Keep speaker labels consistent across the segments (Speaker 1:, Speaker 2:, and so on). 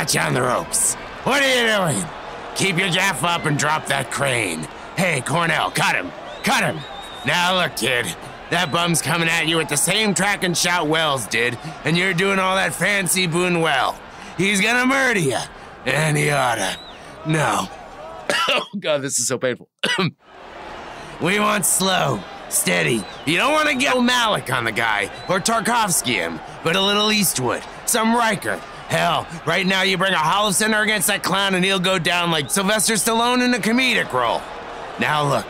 Speaker 1: got you on the ropes. What are you doing? Keep your gaff up and drop that crane. Hey, Cornell, cut him. Cut him. Now look, kid. That bum's coming at you with the same track and shot Welles did, and you're doing all that fancy boon well. He's gonna murder you. And he oughta. No. oh, God, this is so painful. we want slow, steady. You don't want to get Malick on the guy or Tarkovsky him, but a little Eastwood, some Riker. Hell, right now you bring a Hollow Center against that clown and he'll go down like Sylvester Stallone in a comedic role. Now look,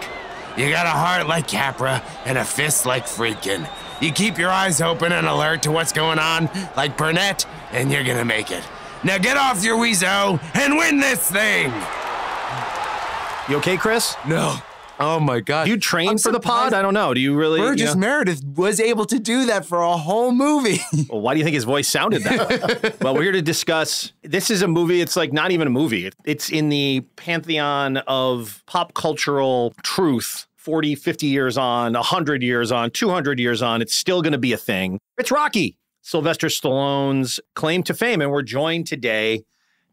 Speaker 1: you got a heart like Capra and a fist like Friedkin. You keep your eyes open and alert to what's going on, like Burnett, and you're gonna make it. Now get off your weasel and win this thing!
Speaker 2: You okay, Chris?
Speaker 3: No. Oh my God.
Speaker 2: You train
Speaker 3: I'm
Speaker 2: for the pod? I don't know. Do you really? you
Speaker 3: Burgess
Speaker 2: know-
Speaker 3: Meredith was able to do that for a whole movie.
Speaker 2: Well, why do you think his voice sounded that? well, we're here to discuss. This is a movie. It's like not even a movie. It's in the pantheon of pop cultural truth. 40, 50 years on, 100 years on, 200 years on, it's still going to be a thing. It's Rocky, Sylvester Stallone's claim to fame. And we're joined today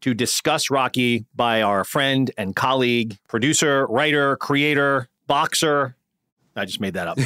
Speaker 2: to discuss Rocky by our friend and colleague, producer, writer, creator, boxer. I just made that up.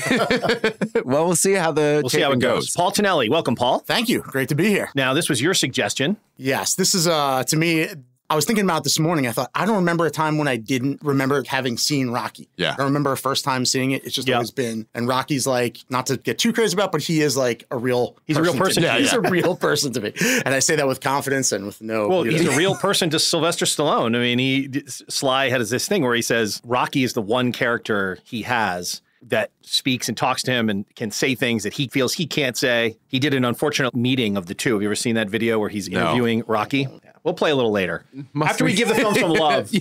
Speaker 3: well, we'll see how the
Speaker 2: We'll see how it
Speaker 3: taping
Speaker 2: goes. Paul Tonelli, welcome, Paul.
Speaker 4: Thank you. Great to be here.
Speaker 2: Now, this was your suggestion.
Speaker 4: Yes, this is uh to me. I was thinking about this morning. I thought I don't remember a time when I didn't remember having seen Rocky.
Speaker 3: Yeah.
Speaker 4: I remember a first time seeing it. It's just
Speaker 2: Yeah.
Speaker 4: always been. And Rocky's like not to get too crazy about, but he is like a real.
Speaker 2: He's a real
Speaker 4: to
Speaker 2: person
Speaker 4: me.
Speaker 2: to you.
Speaker 4: He's a real person to me, and I say that with confidence and with no.
Speaker 2: Well,
Speaker 4: you
Speaker 2: he's
Speaker 4: know-
Speaker 2: a real person to Sylvester Stallone. I mean, he Sly has this thing where he says Rocky is the one character he has that speaks and talks to him and can say things that he feels he can't say. He did an unfortunate meeting of the two. Have you ever seen that video where he's interviewing Rocky? We'll play a little later. After we
Speaker 3: be.
Speaker 2: give the film some love,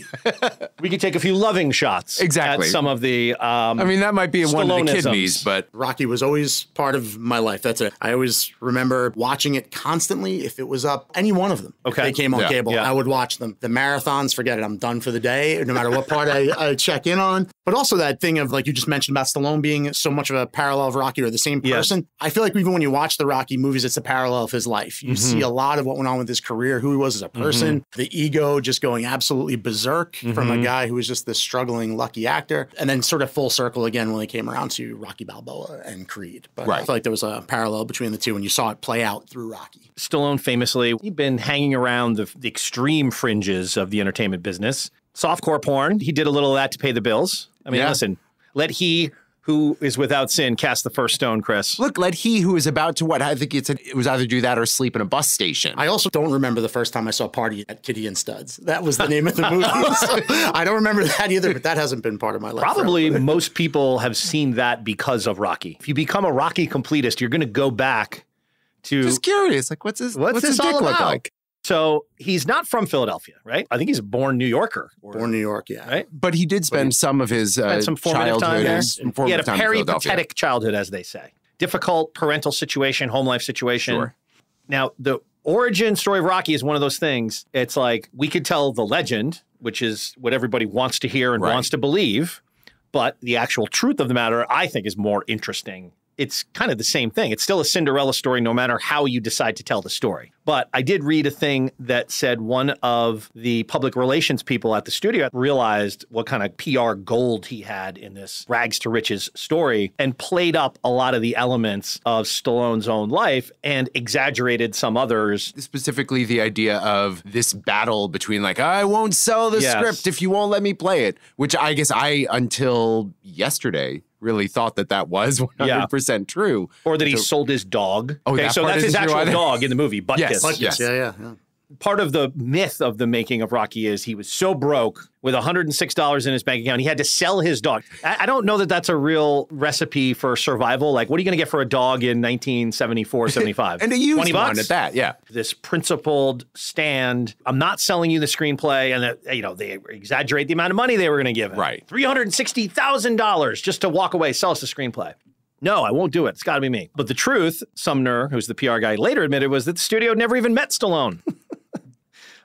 Speaker 2: we can take a few loving shots
Speaker 3: Exactly.
Speaker 2: at some of the. Um,
Speaker 3: I mean, that might be one of the
Speaker 2: Stalloneisms.
Speaker 3: kidneys, but
Speaker 4: Rocky was always part of my life. That's it. I always remember watching it constantly. If it was up, any one of them, if
Speaker 2: Okay.
Speaker 4: they came on
Speaker 3: Yeah.
Speaker 4: cable,
Speaker 2: Yeah.
Speaker 4: I would watch them. The marathons, forget it. I'm done for the day, no matter what part I, I check in on. But also that thing of like you just mentioned about Stallone being so much of a parallel of Rocky or the same
Speaker 2: Yes.
Speaker 4: person. I feel like even when you watch the Rocky movies, it's a parallel of his life. You see a lot of what went on with his career, who he was as a person, mm-hmm. the ego just going absolutely berserk from a mm-hmm. guy who was just this struggling lucky actor, and then sort of full circle again when he came around to Rocky Balboa and Creed. But I feel like there was a parallel between the two, and you saw it play out through Rocky.
Speaker 2: Stallone famously, he'd been hanging around the, the extreme fringes of the entertainment business. Softcore porn, he did a little of that to pay the bills. I mean,
Speaker 3: Yeah.
Speaker 2: listen, let he who is without sin cast the first stone, Chris.
Speaker 3: look, let he who is about to what I think it's it was either do that or sleep in a bus station.
Speaker 4: I also don't remember the first time I saw Party at Kitty and Studs. That was the name of the movie. So I don't remember that either, but that hasn't been part of my life.
Speaker 2: Probably
Speaker 4: forever.
Speaker 2: most people have seen that because of Rocky. If you become a Rocky completist, you're going to go back to.
Speaker 3: Just curious, like what's his
Speaker 2: What's
Speaker 3: what's,
Speaker 2: this
Speaker 3: his dick
Speaker 2: all
Speaker 3: look like?
Speaker 2: So he's not from Philadelphia, right? I think he's a born New Yorker. or-
Speaker 4: Born New York, yeah.
Speaker 2: Right?
Speaker 3: But he did spend some of his uh,
Speaker 2: some formative time
Speaker 3: childhood
Speaker 2: there.
Speaker 3: as-
Speaker 2: He had a
Speaker 3: time in
Speaker 2: peripatetic childhood, as they say. Difficult parental situation, home life situation.
Speaker 3: Sure.
Speaker 2: Now, the origin story of Rocky is one of those things. It's like we could tell the legend, which is what everybody wants to hear and
Speaker 3: Right.
Speaker 2: wants to believe, but the actual truth of the matter, I think, is more interesting. It's kind of the same thing. It's still a Cinderella story, no matter how you decide to tell the story. But I did read a thing that said one of the public relations people at the studio realized what kind of PR gold he had in this rags to riches story and played up a lot of the elements of Stallone's own life and exaggerated some others.
Speaker 3: Specifically, the idea of this battle between like I won't sell the
Speaker 2: Yes.
Speaker 3: script if you won't let me play it, which I guess I until yesterday really thought that that was 100% true.
Speaker 2: Or that he sold his dog.
Speaker 3: Oh,
Speaker 2: okay,
Speaker 3: that
Speaker 2: so that's his actual
Speaker 3: either.
Speaker 2: dog in the movie, Butkus.
Speaker 3: Yes,
Speaker 4: Like,
Speaker 3: yes.
Speaker 4: Yeah, yeah, yeah.
Speaker 2: Part of the myth of the making of Rocky is he was so broke with $106 in his bank account, he had to sell his dog. I, I don't know that that's a real recipe for survival. Like, what are you going to get for a dog in 1974, 75?
Speaker 3: And a used
Speaker 2: 20
Speaker 3: one
Speaker 2: bucks?
Speaker 3: at that, yeah.
Speaker 2: This principled stand. I'm not selling you the screenplay, and that, you know they exaggerate the amount of money they were going to give him.
Speaker 3: Right.
Speaker 2: three hundred sixty thousand dollars just to walk away, sell us the screenplay. No, I won't do it. It's got to be me. But the truth, Sumner, who's the PR guy, later admitted was that the studio never even met Stallone.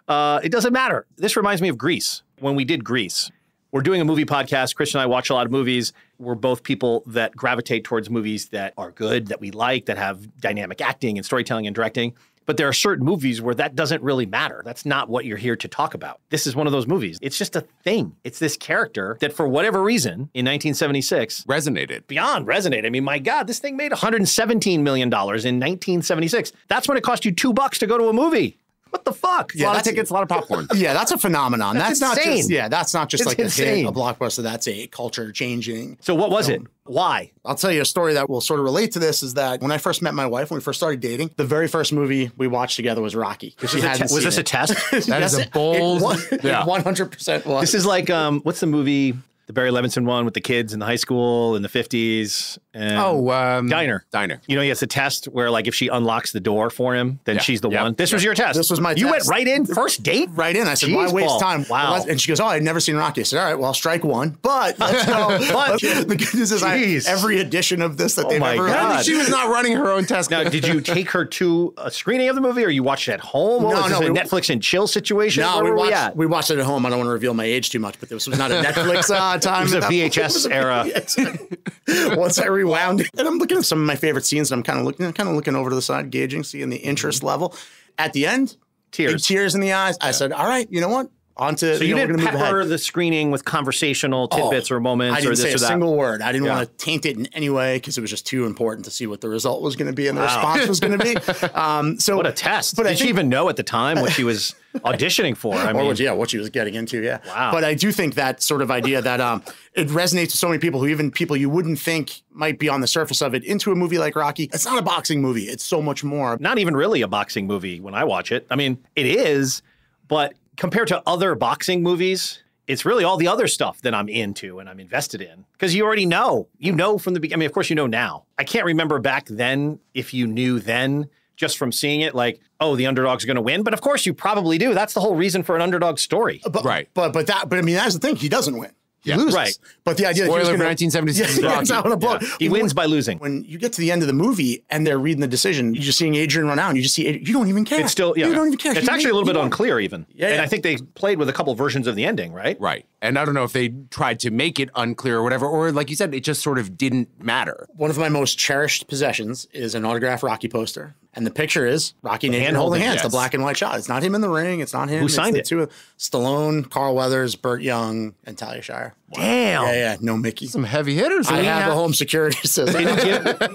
Speaker 2: uh, it doesn't matter. This reminds me of Grease. When we did Grease, we're doing a movie podcast. Chris and I watch a lot of movies. We're both people that gravitate towards movies that are good, that we like, that have dynamic acting and storytelling and directing. But there are certain movies where that doesn't really matter. That's not what you're here to talk about. This is one of those movies. It's just a thing. It's this character that, for whatever reason, in 1976,
Speaker 3: Resonated.
Speaker 2: beyond resonate. I mean, my God, this thing made 117 million dollars in 1976. That's when it cost you two bucks to go to a movie. What the fuck?
Speaker 3: a lot of
Speaker 4: that's-
Speaker 3: tickets, a lot of popcorn.
Speaker 4: Yeah, that's a phenomenon. That's,
Speaker 2: That's
Speaker 4: not
Speaker 2: insane.
Speaker 4: just yeah, that's not just
Speaker 2: It's
Speaker 4: like a hit, a blockbuster. That's a culture changing.
Speaker 2: So what was it? Why?
Speaker 4: I'll tell you a story that will sort of relate to this. Is that when I first met my wife, when we first started dating, the very first movie we watched together was Rocky because she
Speaker 2: Was,
Speaker 4: hadn't
Speaker 2: it, was this a
Speaker 4: it.
Speaker 2: test?
Speaker 3: That is a bold- yeah.
Speaker 4: One hundred percent was.
Speaker 2: this is like um, what's the movie? The Barry Levinson one with the kids in the high school in the 50s. And
Speaker 3: Oh, um,
Speaker 2: Diner.
Speaker 3: Diner.
Speaker 2: You know, he has a test where, like, if she unlocks the door for him, then
Speaker 3: Yeah.
Speaker 2: she's the
Speaker 3: Yep.
Speaker 2: one. This was your test.
Speaker 4: This was my test
Speaker 2: You went right in first date.
Speaker 4: right in. I said, why
Speaker 2: Jeez,
Speaker 4: waste
Speaker 2: Paul.
Speaker 4: time?
Speaker 2: Wow.
Speaker 4: And she goes, oh, I'd never seen Rocky. I said, all right, well, strike one. But let's go.
Speaker 2: But-
Speaker 4: the good news is I, every edition of this that
Speaker 2: Oh
Speaker 4: they've
Speaker 2: my
Speaker 4: ever
Speaker 2: God.
Speaker 3: She was not running her own test.
Speaker 2: Now, did you take her to a screening of the movie, or you watched it at home? What
Speaker 4: No,
Speaker 2: was
Speaker 4: no,
Speaker 2: this, a
Speaker 4: we-
Speaker 2: Netflix and chill situation?
Speaker 4: No,
Speaker 2: Where
Speaker 4: we
Speaker 2: were
Speaker 4: watched,
Speaker 2: we at?
Speaker 4: we watched it at home. I don't want to reveal my age too much, but this was not a Netflix uh, time.
Speaker 2: It was a. VHS
Speaker 4: It was a
Speaker 2: era.
Speaker 4: VHS. Once I rewound it, and I'm looking at some of my favorite scenes, and I'm kind of looking, kind of looking over to the side, gauging, seeing the interest level. At the end,
Speaker 2: Tears.
Speaker 4: tears in the eyes. I said, "All right, you know what? On to
Speaker 2: So you,
Speaker 4: know,
Speaker 2: didn't
Speaker 4: gonna move ahead."
Speaker 2: pepper the screening with conversational tidbits
Speaker 4: Oh,
Speaker 2: or moments
Speaker 4: I didn't
Speaker 2: or
Speaker 4: say a
Speaker 2: that.
Speaker 4: single word. I didn't
Speaker 2: Yeah.
Speaker 4: want to taint it in any way because it was just too important to see what the result was going to be and the
Speaker 2: Wow.
Speaker 4: response was going to be. Um, so
Speaker 2: What a test!
Speaker 4: But
Speaker 2: Did
Speaker 4: I
Speaker 2: she even know at the time what she was auditioning for? I
Speaker 4: or
Speaker 2: mean,
Speaker 4: what, yeah, what she was getting into, yeah.
Speaker 2: Wow.
Speaker 4: But I do think that sort of idea that um, it resonates with so many people who even people you wouldn't think might be on the surface of it into a movie like Rocky. It's not a boxing movie. It's so much more.
Speaker 2: not even really a boxing movie when I watch it. I mean, it is, but compared to other boxing movies, it's really all the other stuff that I'm into and I'm invested in because you already know. You know from the beginning. I mean, of course, you know now. I can't remember back then if you knew then just from seeing it, like, oh, the underdog's going to win. But of course, you probably do. That's the whole reason for an underdog story.
Speaker 4: But,
Speaker 3: Right.
Speaker 4: But but that but I mean that's the thing. He doesn't win. He
Speaker 3: Yeah.
Speaker 4: loses.
Speaker 2: Right.
Speaker 4: But the idea that he was
Speaker 3: Spoiler for
Speaker 4: gonna-
Speaker 3: 1976
Speaker 4: Yeah,
Speaker 3: Rocky.
Speaker 4: it's not gonna blow.
Speaker 2: He wins by losing.
Speaker 4: When you get to the end of the movie and they're reading the decision, you're just seeing Adrian run out, and you just see Adrian, you don't even care.
Speaker 2: It's still, yeah.
Speaker 4: you don't even care.
Speaker 2: It's
Speaker 4: He-
Speaker 2: actually a little bit unclear, even.
Speaker 4: Yeah,
Speaker 2: And. I think they played with a couple versions of the ending, right?
Speaker 3: Right. And I don't know if they tried to make it unclear or whatever, or like you said, it just sort of didn't matter.
Speaker 4: One of my most cherished possessions is an autographed Rocky poster. And the picture is Rocky and
Speaker 2: hand
Speaker 4: holding
Speaker 2: holding,
Speaker 4: hands, the black and white shot. It's not him in the ring. It's not him.
Speaker 2: Who
Speaker 4: It's
Speaker 2: signed
Speaker 4: the
Speaker 2: it?
Speaker 4: Two of Stallone, Carl Weathers, Burt Young, and Talia Shire.
Speaker 2: Damn.
Speaker 4: Yeah, yeah, no Mickey.
Speaker 3: Some heavy hitters.
Speaker 4: I
Speaker 3: in
Speaker 4: have a home security system.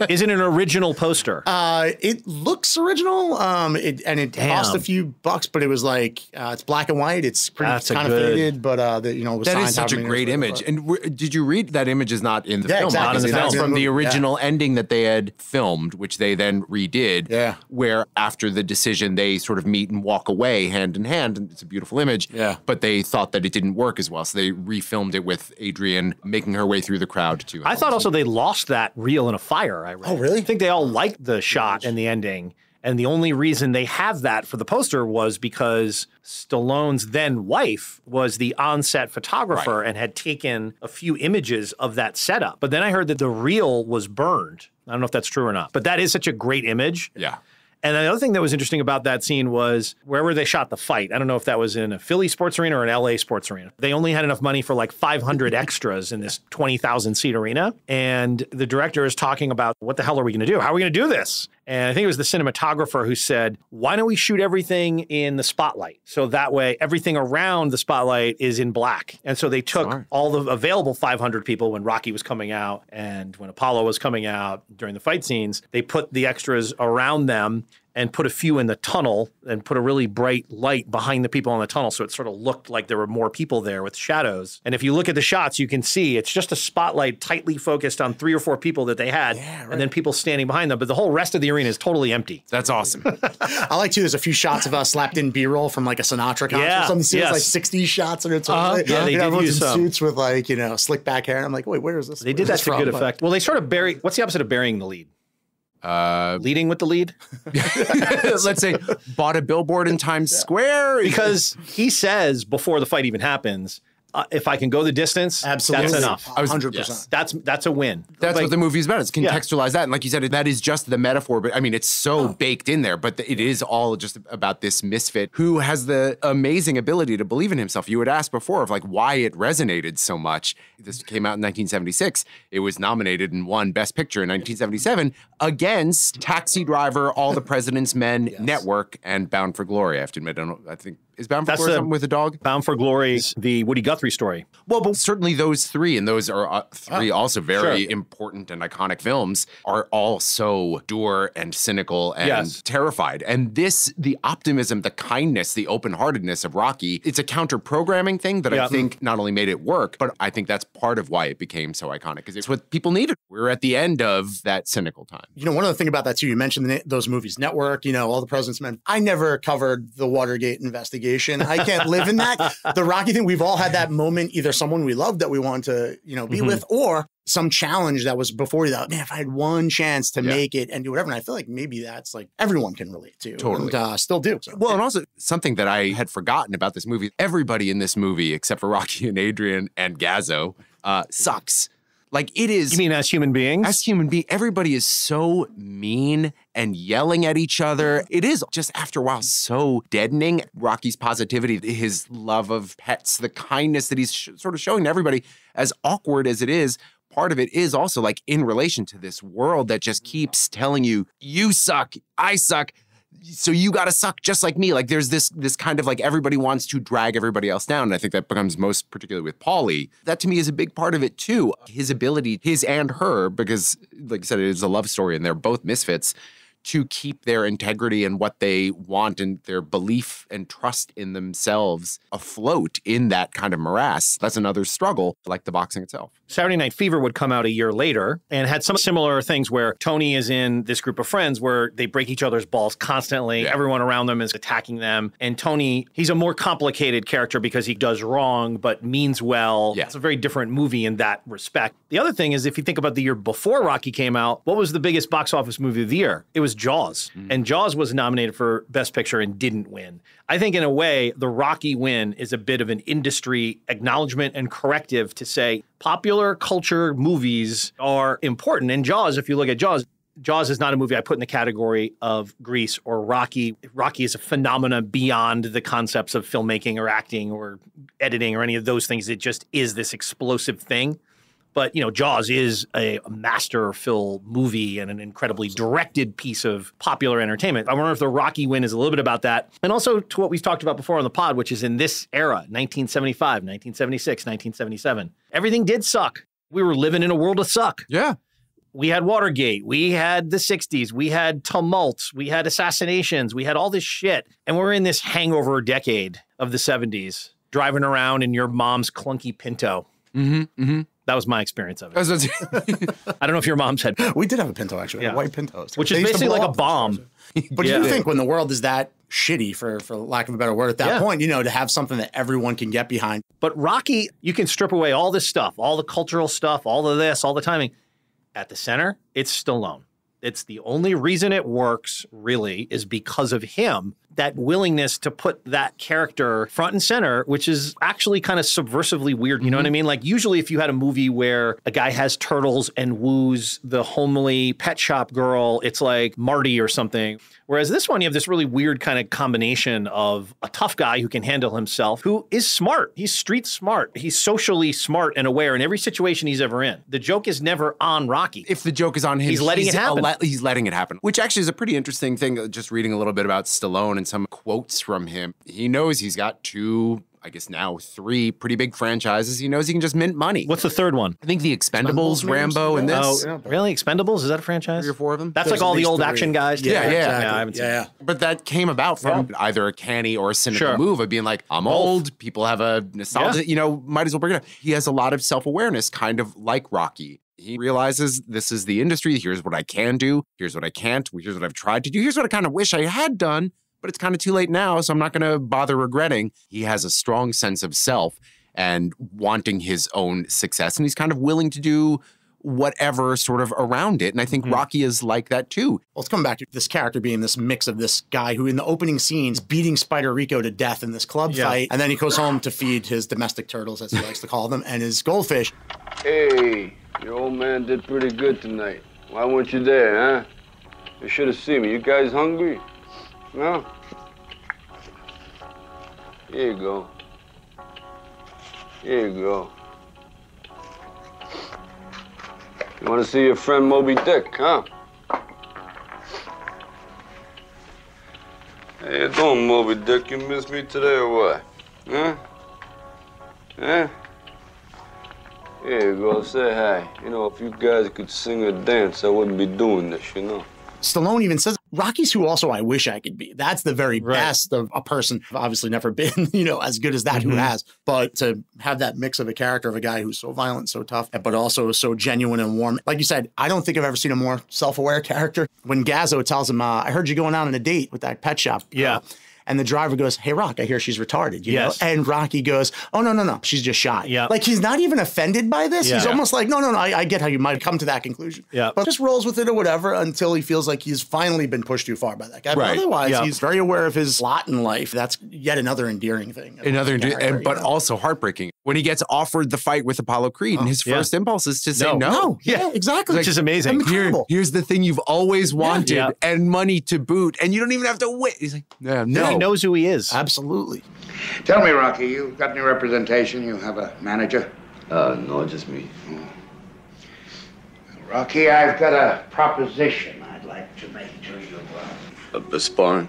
Speaker 2: Is it an original poster?
Speaker 4: Uh, it looks original, um, it, and it cost a few bucks, but it was like uh, it's black and white. It's pretty
Speaker 2: That's
Speaker 4: kind of
Speaker 2: good-
Speaker 4: faded, but uh, the, you know, it was
Speaker 3: That
Speaker 4: signed
Speaker 3: is such a great image.
Speaker 4: later.
Speaker 3: And w- did you read that image is not in the
Speaker 4: Yeah,
Speaker 3: film?
Speaker 4: exactly.
Speaker 2: Not in the
Speaker 3: obviously. That's
Speaker 2: film.
Speaker 3: from the
Speaker 4: Yeah.
Speaker 3: original ending that they had filmed, which they then redid.
Speaker 4: Yeah.
Speaker 3: Where after the decision, they sort of meet and walk away hand in hand. And it's a beautiful image.
Speaker 4: Yeah.
Speaker 3: But they thought that it didn't work as well. So they refilmed it with Adrian making her way through the crowd to
Speaker 2: I thought also they lost that reel in a fire. I read.
Speaker 4: Oh, really?
Speaker 2: I think they all liked the shot and the ending. And the only reason they have that for the poster was because Stallone's then wife was the on-set photographer and had taken a few images of that setup. But then I heard that the reel was burned. I don't know if that's true or not. But that is such a great image.
Speaker 3: Yeah.
Speaker 2: And the other thing that was interesting about that scene was wherever they shot the fight. I don't know if that was in a Philly sports arena or an LA sports arena. They only had enough money for like 500 extras in this 20,000 seat arena. And the director is talking about what the hell are we going to do? How are we going to do this? And I think it was the cinematographer who said, why don't we shoot everything in the spotlight? So that way everything around the spotlight is in black. And so they took
Speaker 3: Smart.
Speaker 2: all the available 500 people when Rocky was coming out and when Apollo was coming out during the fight scenes, they put the extras around them and put a few in the tunnel and put a really bright light behind the people in the tunnel so it sort of looked like there were more people there with shadows. And if you look at the shots, you can see it's just a spotlight tightly focused on three or four people that they had and then people standing behind them, but the whole rest of the arena is totally empty.
Speaker 3: That's awesome.
Speaker 4: I like too. There's a few shots of us slapped in B-roll from like a Sinatra concert.
Speaker 2: Yeah,
Speaker 4: or something See, it's
Speaker 2: yes.
Speaker 4: like 60 shots and it's
Speaker 2: Uh-huh.
Speaker 4: like,
Speaker 2: Yeah, they
Speaker 4: you know,
Speaker 2: did
Speaker 4: everyone's
Speaker 2: use
Speaker 4: in
Speaker 2: some.
Speaker 4: suits with like you know slick back hair. I'm like, wait, where is this?
Speaker 2: They did that to good effect. Well, they sort of bury what's the opposite of burying the lead?
Speaker 3: Uh,
Speaker 2: Leading with the lead?
Speaker 3: let's say bought a billboard in Times Square.
Speaker 2: because he says before the fight even happens, Uh, if I can go the distance,
Speaker 4: Absolutely.
Speaker 2: that's enough.
Speaker 3: I was-
Speaker 4: 100%.
Speaker 3: yes.
Speaker 2: That's that's a win.
Speaker 3: That's
Speaker 2: Like,
Speaker 3: what the movie's about. It's contextualize that. And like you said, that is just the metaphor, but I mean, it's so baked in there, but it is all just about this misfit who has the amazing ability to believe in himself. You had asked before of like why it resonated so much. This came out in 1976. It was nominated and won Best Picture in 1977 against Taxi Driver, All the President's Men, Network, and Bound for Glory. I have to admit, I, don't, I think, is Bound for
Speaker 2: That's
Speaker 3: Glory
Speaker 2: the-
Speaker 3: something with a dog?
Speaker 2: Bound for Glory's the Woody Guthrie story.
Speaker 3: Well, but certainly those three, and those are uh, three also very
Speaker 2: Sure.
Speaker 3: important and iconic films, are all so dour and cynical and
Speaker 2: Yes.
Speaker 3: terrified. And this, the optimism, the kindness, the open heartedness of Rocky, it's a counter programming thing that I think not only made it work, but I think that's part of why it became so iconic, because it's what people needed. We're at the end of that cynical time.
Speaker 4: You know, one other thing about that too, you mentioned the, those movies, Network, you know, All the President's Men. I never covered the Watergate investigation. I can't live in that. The Rocky thing, we've all had that moment, either someone we love that we want to, you know, be
Speaker 2: Mhm.
Speaker 4: with, or some challenge that was before you that, man, if I had one chance to
Speaker 3: Yeah.
Speaker 4: make it and do whatever. And I feel like maybe that's like everyone can relate to.
Speaker 3: Totally.
Speaker 4: And uh, still do. So,
Speaker 3: Well, and also something that I had forgotten about this movie everybody in this movie, except for Rocky and Adrian and Gazzo, uh, sucks. Like it is.
Speaker 2: You mean as human beings?
Speaker 3: as human being, everybody is so mean and yelling at each other. It is just after a while so deadening. Rocky's positivity, his love of pets, the kindness that he's sh- sort of showing to everybody, as awkward as it is. Part of it is also like in relation to this world that just mm. keeps telling you, you suck, I suck. So you got to suck just like me. Like there's this this kind of like everybody wants to drag everybody else down. And I think that becomes most particularly with Paulie. That to me is a big part of it too. His ability, his and her, because like I said, it is a love story and they're both misfits, to keep their integrity and what they want and their belief and trust in themselves afloat in that kind of morass. That's another struggle, like the boxing itself.
Speaker 2: Saturday Night Fever would come out a year later and had some similar things where Tony is in this group of friends where they break each other's balls constantly.
Speaker 3: Yeah.
Speaker 2: Everyone around them is attacking them. And Tony, he's a more complicated character because he does wrong but means well.
Speaker 3: Yeah.
Speaker 2: It's a very different movie in that respect. The other thing is if you think about the year before Rocky came out, what was the biggest box office movie of the year? It was Jaws. Mm-hmm. And Jaws was nominated for Best Picture and didn't win. I think in a way, the Rocky win is a bit of an industry acknowledgement and corrective to say popular culture movies are important. And Jaws, if you look at Jaws, Jaws is not a movie I put in the category of Grease or Rocky. Rocky is a phenomenon beyond the concepts of filmmaking or acting or editing or any of those things. It just is this explosive thing. But you know, Jaws is a masterful movie and an incredibly directed piece of popular entertainment. I wonder if the Rocky win is a little bit about that, and also to what we've talked about before on the pod, which is in this era, 1975, 1976, 1977. Everything did suck. We were living in a world of suck
Speaker 3: Yeah.
Speaker 2: we had Watergate, we had the 60s, we had tumults, we had assassinations, we had all this shit. And we're in this hangover decade of the 70s, driving around in your mom's clunky Pinto.
Speaker 3: Mm-hmm. Mm-hmm.
Speaker 2: That was my experience of it. I don't know if your mom's had,
Speaker 4: we did have a Pinto actually,
Speaker 2: Yeah.
Speaker 4: a white Pinto.
Speaker 2: which is
Speaker 4: They used to
Speaker 2: basically like a bomb.
Speaker 4: But
Speaker 2: Yeah.
Speaker 4: you think when the world is that shitty, for for lack of a better word, at that
Speaker 2: Yeah.
Speaker 4: point, you know, to have something that everyone can get behind.
Speaker 2: But Rocky, you can strip away all this stuff, all the cultural stuff, all of this, all the timing. At the center, it's Stallone. It's the only reason it works, really, is because of him. That willingness to put that character front and center, which is actually kind of subversively weird. You know what mm-hmm. I mean? Like, usually, if you had a movie where a guy has turtles and woos the homely pet shop girl, it's like Marty or something. Whereas this one, you have this really weird kind of combination of a tough guy who can handle himself, who is smart. He's street smart. He's socially smart and aware in every situation he's ever in. The joke is never on Rocky.
Speaker 3: if the joke is on him,
Speaker 2: He's letting it happen.
Speaker 3: a he's letting it happen, which actually is a pretty interesting thing. uh, Just reading a little bit about Stallone and some quotes from him, he knows he's got two, I guess now three pretty big franchises. He knows he can just mint money.
Speaker 2: What's the third one?
Speaker 3: I think the Expendables,
Speaker 4: Expendables, maybe,
Speaker 3: Rambo, and
Speaker 4: yeah.
Speaker 3: this.
Speaker 2: Oh, really? Expendables? Is that a franchise?
Speaker 3: Three or four of them?
Speaker 2: That's
Speaker 4: There's
Speaker 2: like all the old
Speaker 4: three.
Speaker 2: action guys.
Speaker 3: Yeah, yeah.
Speaker 4: exactly.
Speaker 2: Yeah, I haven't seen
Speaker 4: yeah, yeah.
Speaker 3: But that came about from either a canny or a cynical
Speaker 2: Sure.
Speaker 3: move of being like, I'm old, people have a nostalgia,
Speaker 2: Yeah.
Speaker 3: you know, might as well bring it up. He has a lot of self awareness, kind of like Rocky. He realizes this is the industry. Here's what I can do. Here's what I can't. Here's what I've tried to do. Here's what I kind of wish I had done, but it's kind of too late now. So I'm not going to bother regretting. He has a strong sense of self and wanting his own success. And he's kind of willing to do whatever sort of around it. And I think
Speaker 2: Mm-hmm.
Speaker 3: Rocky is like that too.
Speaker 4: Well, let's come back to this character being this mix of this guy who, in the opening scenes, beating Spider Rico to death in this club
Speaker 2: Yeah.
Speaker 4: fight, and then he goes home to feed his domestic turtles, as he likes to call them, and his goldfish.
Speaker 5: Hey, your old man did pretty good tonight. Why weren't you there, huh? You should have seen me. You guys hungry? No? Here you go. Here you go. You want to see your friend Moby Dick, huh? How you doing, Moby Dick? You miss me today or what? Huh? Huh? Here you go, say hi. You know, if you guys could sing or dance, I wouldn't be doing this, you know.
Speaker 4: Stallone even says, Rocky's who also I wish I could be. That's the very
Speaker 2: Right.
Speaker 4: best of a person. I've obviously never been, you know, as good as that who
Speaker 2: Mhm.
Speaker 4: has. But to have that mix of a character of a guy who's so violent, so tough, but also so genuine and warm. Like you said, I don't think I've ever seen a more self-aware character. When Gazzo tells him, uh, I heard you going out on a date with that pet shop. girl."
Speaker 2: Yeah.
Speaker 4: And the driver goes, Hey, Rock, I hear she's retarded. You
Speaker 2: Yes.
Speaker 4: know? And Rocky goes, Oh, no, no, no. She's just shy.
Speaker 2: Yeah.
Speaker 4: Like he's not even offended by this. Yeah. He's
Speaker 2: Yeah.
Speaker 4: almost like, No, no, no. I, I get how you might come to that conclusion.
Speaker 2: Yeah.
Speaker 4: But just rolls with it or whatever until he feels like he's finally been pushed too far by that guy. But
Speaker 3: Right.
Speaker 4: otherwise,
Speaker 2: Yeah.
Speaker 4: he's very aware of his lot in life. That's yet another endearing thing.
Speaker 3: Another,
Speaker 4: the character,
Speaker 3: and, but
Speaker 4: you know?
Speaker 3: also heartbreaking when he gets offered the fight with Apollo Creed, and his
Speaker 2: yeah.
Speaker 3: first impulse is to say
Speaker 2: No.
Speaker 3: no.
Speaker 4: no, yeah, exactly.
Speaker 2: Which is amazing.
Speaker 3: Here, here's the thing you've always wanted,
Speaker 2: Yeah.
Speaker 3: and money to boot, and you don't even have to wait. He's like, yeah, no.
Speaker 2: He knows who he is.
Speaker 4: Absolutely.
Speaker 6: Tell me, Rocky, you got any representation? You have a manager?
Speaker 5: Uh, no, just me.
Speaker 6: Rocky, I've got a proposition I'd like to make to you. Uh,
Speaker 5: Uh, sparring?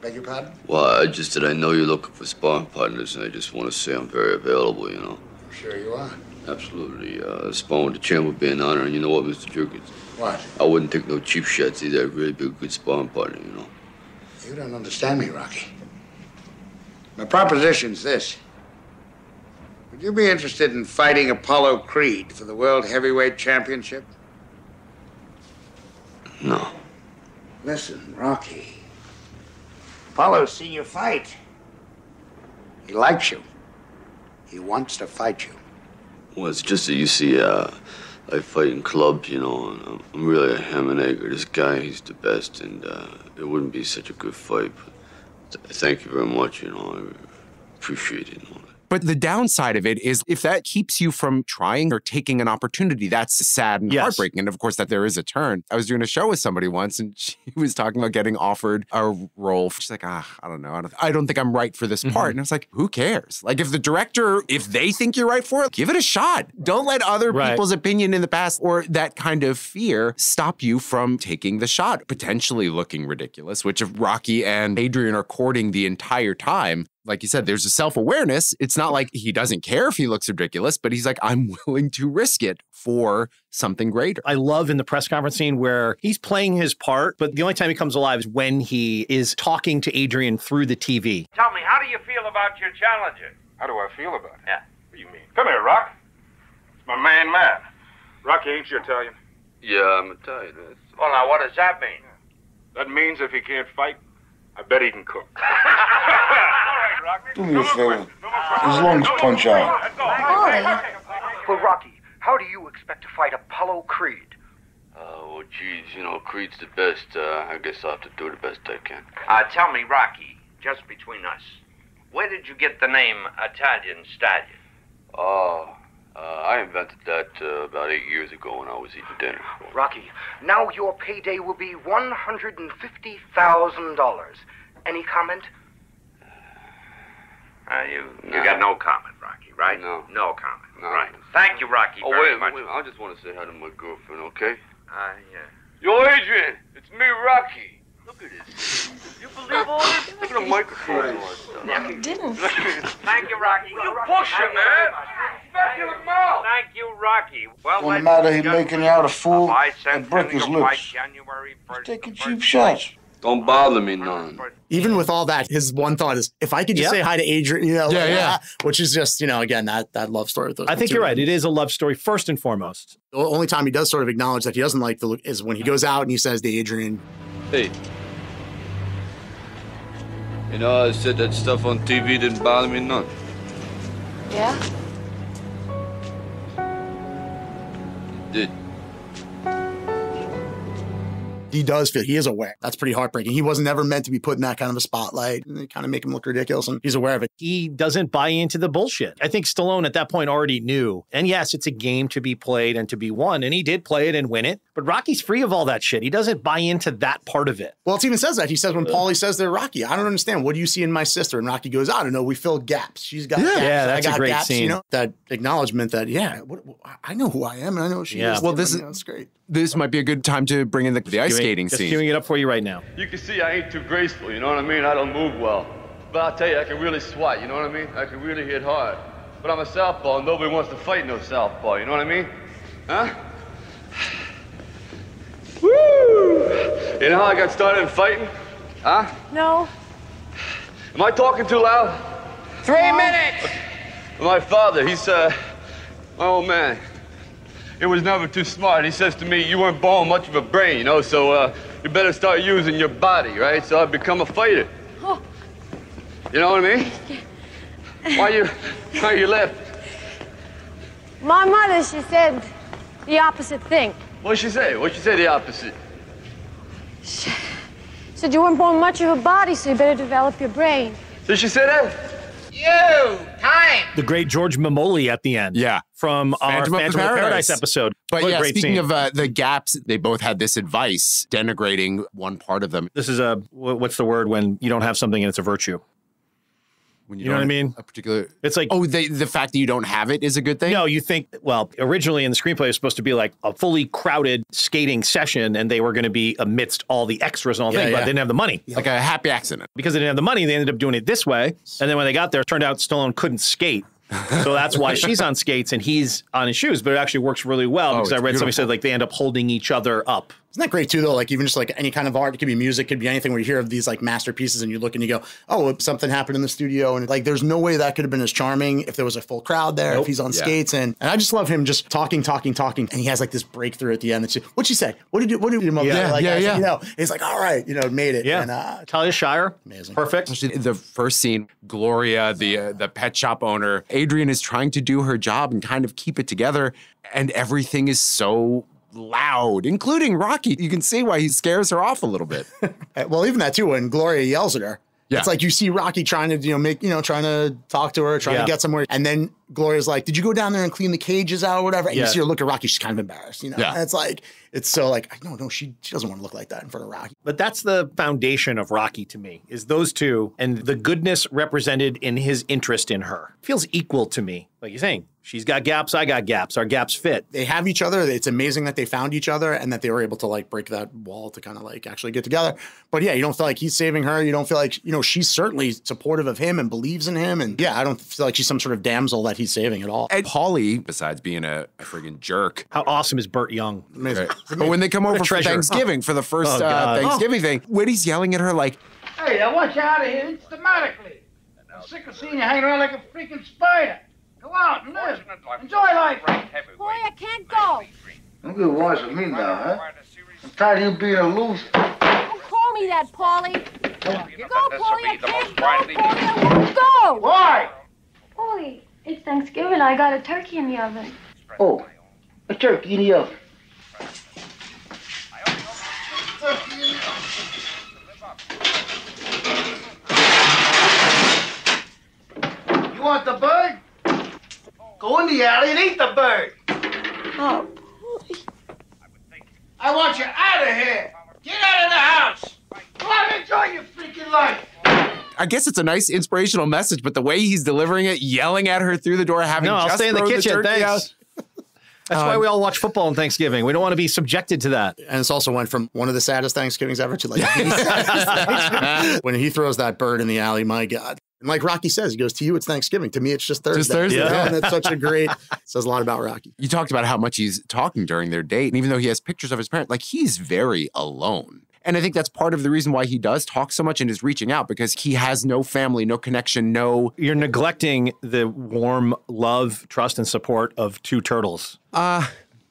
Speaker 6: Beg your pardon?
Speaker 5: Well, I just said I know you're looking for sparring partners, and I just want to say I'm very available, you know.
Speaker 6: Sure you are.
Speaker 5: Absolutely. Uh, sparring with the champ would be an honor, and you know what, Mr. Jergens?
Speaker 6: What?
Speaker 5: I wouldn't take no cheap shots either. I'd really be a good sparring partner, you know.
Speaker 6: You don't understand me, Rocky. My proposition's this. Would you be interested in fighting Apollo Creed for the World Heavyweight Championship?
Speaker 5: No.
Speaker 6: Listen, Rocky. Apollo's seen you fight. He likes you. He wants to fight you.
Speaker 5: Well, it's just that you see, uh, I fight in clubs, you know, and I'm- I'm really a ham and egg. This guy, he's the best, and uh, it wouldn't be such a good fight. But th- thank you very much, you know, I appreciate it. You know.
Speaker 3: But the downside of it is if that keeps you from trying or taking an opportunity, that's sad and
Speaker 2: Yes.
Speaker 3: heartbreaking. And of course, that there is a turn. I was doing a show with somebody once and she was talking about getting offered a role. She's like, ah, I don't know. I don't, I don't think I'm right for this
Speaker 2: Mm-hmm.
Speaker 3: part. And I was like, who cares? Like, if the director, if they think you're right for it, give it a shot. Don't let other
Speaker 2: Right.
Speaker 3: people's opinion in the past or that kind of fear stop you from taking the shot, potentially looking ridiculous, which if Rocky and Adrian are courting the entire time, like you said, there's a self awareness. It's not like he doesn't care if he looks ridiculous, but he's like, I'm willing to risk it for something greater.
Speaker 2: I love in the press conference scene where he's playing his part, but the only time he comes alive is when he is talking to Adrian through the TV.
Speaker 7: Tell me, how do you feel about your challenger?
Speaker 8: How do I feel about it?
Speaker 7: Yeah.
Speaker 8: What do you mean? Come here, Rock. It's my man, man. Rocky, ain't you Italian?
Speaker 5: Yeah, I'm Italian.
Speaker 7: Well, now, what does that mean?
Speaker 8: That means if he can't fight, I bet he can cook.
Speaker 6: Do me a favor. His lungs punch out.
Speaker 7: Well, Rocky, how do you expect to fight Apollo Creed?
Speaker 5: Uh, well, geez, you know, Creed's the best. Uh, I guess I'll have to do the best I can.
Speaker 7: Uh, tell me, Rocky, just between us, where did you get the name Italian Stallion?
Speaker 5: Oh, uh, I invented that uh, about eight years ago when I was eating dinner.
Speaker 7: Rocky, now your payday will be $150,000. Any comment? Uh, you, you
Speaker 5: No.
Speaker 7: got no comment, Rocky, right?
Speaker 5: No.
Speaker 7: No comment.
Speaker 5: No.
Speaker 7: Right. Thank you, Rocky,
Speaker 5: Oh,
Speaker 7: very
Speaker 5: wait,
Speaker 7: much.
Speaker 5: wait, I just want to say hi to my girlfriend, okay?
Speaker 7: Uh, yeah.
Speaker 5: Yo, Adrian, it's me, Rocky. Look at this. You believe all this? Look at the microphone and all that stuff.
Speaker 9: didn't.
Speaker 7: Thank you, Rocky. You
Speaker 8: push him, man.
Speaker 7: Thank you, Thank you, Rocky. Well,
Speaker 6: What's the
Speaker 7: ladies
Speaker 6: matter?
Speaker 7: and
Speaker 6: He's making you out a fool.
Speaker 7: I
Speaker 6: I
Speaker 7: sent
Speaker 6: break his
Speaker 7: your fight
Speaker 6: lips. Taking cheap
Speaker 7: first
Speaker 6: shots.
Speaker 5: Don't bother me none.
Speaker 4: Even with all that, his one thought is, if I could just
Speaker 2: Yeah.
Speaker 4: say hi to Adrian, you know,
Speaker 3: Yeah,
Speaker 4: like,
Speaker 3: yeah.
Speaker 4: ah, which is just, you know, again, that that love story. With those
Speaker 2: I think you're right. It is a love story first and foremost.
Speaker 4: The only time he does sort of acknowledge that he doesn't like the look is when he goes out and he says to Adrian,
Speaker 5: Hey. You know, I said that stuff on TV didn't bother me none.
Speaker 9: Yeah?
Speaker 5: It did.
Speaker 4: He does feel he is aware. That's pretty heartbreaking. He wasn't ever meant to be put in that kind of a spotlight and they kind of make him look ridiculous. And he's aware of it.
Speaker 2: he doesn't buy into the bullshit. I think Stallone at that point already knew. And yes, it's a game to be played and to be won. And he did play it and win it. But Rocky's free of all that shit. He doesn't buy into that part of it.
Speaker 4: Well, it even says that. He says when Paulie says they're Rocky, I don't understand. What do you see in my sister? And Rocky goes, I don't know. We fill gaps. She's got gaps.
Speaker 2: Yeah, that's
Speaker 4: I
Speaker 2: a
Speaker 4: got
Speaker 2: great
Speaker 4: gaps.
Speaker 2: scene.
Speaker 4: You know, that acknowledgement that, yeah, what, I know who I am and I know who she
Speaker 2: Yeah.
Speaker 4: is.
Speaker 3: Well, this
Speaker 4: You
Speaker 3: is-
Speaker 4: know, it's great.
Speaker 3: This might be a good time to bring in the, the ice skating
Speaker 2: Just
Speaker 3: scene.
Speaker 2: queuing it up for you right now.
Speaker 5: You can see I ain't too graceful, you know what I mean? I don't move well. But I'll tell you, I can really swat, you know what I mean? I can really hit hard. But I'm a southpaw, and nobody wants to fight no southpaw, you know what I mean? Huh? Woo! You know how I got started in fighting? Huh?
Speaker 9: No.
Speaker 5: Am I talking too loud?
Speaker 9: Three minutes.
Speaker 5: My father, he's, uh, my old man. He was never too smart. He says to me, you weren't born much of a brain, you know, so, uh, you better start using your body, right? So I become a fighter.
Speaker 9: Oh.
Speaker 5: You know what I mean? Why you, why you left?
Speaker 9: My mother, she said the opposite thing.
Speaker 5: What'd she say? What'd she say the opposite?
Speaker 9: She Said you weren't born much of a body, so you better develop your brain.
Speaker 5: Did she say that?
Speaker 6: You! Time!
Speaker 2: The great George Memmoli at the end.
Speaker 3: Yeah.
Speaker 2: From our
Speaker 3: Phantom of the
Speaker 2: Phantom of Paradise.
Speaker 3: Paradise
Speaker 2: episode.
Speaker 3: But
Speaker 2: What
Speaker 3: yeah,
Speaker 2: great
Speaker 3: speaking
Speaker 2: scene.
Speaker 3: of uh, the gaps, they both had this advice denigrating one part of them.
Speaker 2: this is a, what's the word when you don't have something and it's a virtue?
Speaker 3: When
Speaker 2: You know what I mean?
Speaker 3: A particular.
Speaker 2: It's like,
Speaker 3: Oh, they, the fact that you don't have it is a good thing.
Speaker 2: No, you think, well, originally in the screenplay, it was supposed to be like a fully crowded skating session and they were going to be amidst all the extras and all
Speaker 4: Yeah,
Speaker 2: things, but they didn't have the money.
Speaker 3: like a happy accident.
Speaker 2: Because they didn't have the money, they ended up doing it this way. And then when they got there, it turned out Stallone couldn't skate. So that's why she's on skates and he's on his shoes, but it actually works really well oh, because I read somebody said like they end up holding each other up.
Speaker 4: Isn't that great too, though? Like even just like any kind of art, it could be music, could be anything where you hear of these like masterpieces and you look and you go, oh, something happened in the studio, and like there's no way that could have been as charming if there was a full crowd there, if he's on
Speaker 3: Yeah.
Speaker 4: skates, and and I just love him just talking, talking, talking, and he has like this breakthrough at the end. That's what'd she say? What did you? What did your mother?
Speaker 2: Yeah,
Speaker 4: say? like,
Speaker 3: yeah,
Speaker 4: I
Speaker 3: yeah.
Speaker 4: You know, he's like, all right, you know, made it.
Speaker 2: Yeah.
Speaker 4: And, uh,
Speaker 2: Talia Shire.
Speaker 4: Amazing.
Speaker 2: Perfect.
Speaker 3: Especially the first scene, Gloria, the uh, the pet shop owner, Adrian is trying to do her job and kind of keep it together, and everything is so loud, including Rocky. You can see why he scares her off a little bit.
Speaker 4: Uh, Well, even that too, when Gloria yells at her.
Speaker 3: Yeah.
Speaker 4: It's like you see Rocky trying to, you know, make, you know, trying to talk to her, trying
Speaker 2: Yeah.
Speaker 4: to get somewhere. And then Gloria's like, Did you go down there and clean the cages out or whatever? And
Speaker 2: Yeah.
Speaker 4: you see her look at Rocky, she's kind of embarrassed, you know?
Speaker 3: Yeah.
Speaker 4: And it's like, it's so like, no, no, she, she doesn't want to look like that in front of Rocky.
Speaker 2: But that's the foundation of Rocky to me, is those two and the goodness represented in his interest in her. Feels equal to me. Like you're saying, she's got gaps, I got gaps, our gaps fit.
Speaker 4: They have each other. It's amazing that they found each other and that they were able to like break that wall to kind of like actually get together. But yeah, you don't feel like he's saving her. You don't feel like, you know, she's certainly supportive of him and believes in him. And yeah, I don't feel like she's some sort of damsel that he's saving at all.
Speaker 3: And Paulie, besides being a, a friggin' jerk,
Speaker 2: How awesome is Burt Young?
Speaker 4: Amazing.
Speaker 3: but when they come over for
Speaker 2: treasure.
Speaker 3: Thanksgiving for the first
Speaker 2: Oh,
Speaker 3: uh,
Speaker 2: God.
Speaker 3: Thanksgiving thing, when he's yelling at her like,
Speaker 6: Hey, I want you out of here instantly. I'm sick of seeing you hanging around like a freaking spider. Go out and live. Enjoy life.
Speaker 9: Boy, I can't go.
Speaker 6: Don't get wise with me now, huh? I'm tired of you being a loser.
Speaker 9: Don't call me that, Paulie. Go, Paulie, I can't go, Paulie, I won't go.
Speaker 6: Why?
Speaker 10: Paulie, it's Thanksgiving. I got a turkey in the oven.
Speaker 6: Oh, a turkey in the oven. You want the bird? Go in the alley and eat the bird.
Speaker 9: Oh, boy.
Speaker 6: I want you out of here. Get out of the house. Go out and enjoy your freaking life.
Speaker 3: I guess it's a nice inspirational message, but the way he's delivering it, yelling at her through the door, having
Speaker 2: No, I'll
Speaker 3: just
Speaker 2: stay in the kitchen.
Speaker 3: turkey
Speaker 2: Thanks.
Speaker 3: out.
Speaker 2: That's why uh, we all watch football on Thanksgiving. We don't want to be subjected to that.
Speaker 4: And it's also went from one of the saddest Thanksgivings ever to like Thanksgiving. when he throws that bird in the alley. My God. And like Rocky says, he goes, To you, it's Thanksgiving. To me, it's just Thursday.
Speaker 3: Just Thursday.
Speaker 2: Yeah.
Speaker 4: And it's such a great, says a lot about Rocky.
Speaker 3: You talked about how much he's talking during their date. And even though he has pictures of his parents, like he's very alone. And I think that's part of the reason why he does talk so much and is reaching out because he has no family, no connection, no.
Speaker 2: You're neglecting the warm love, trust, and support of two turtles.
Speaker 3: Uh,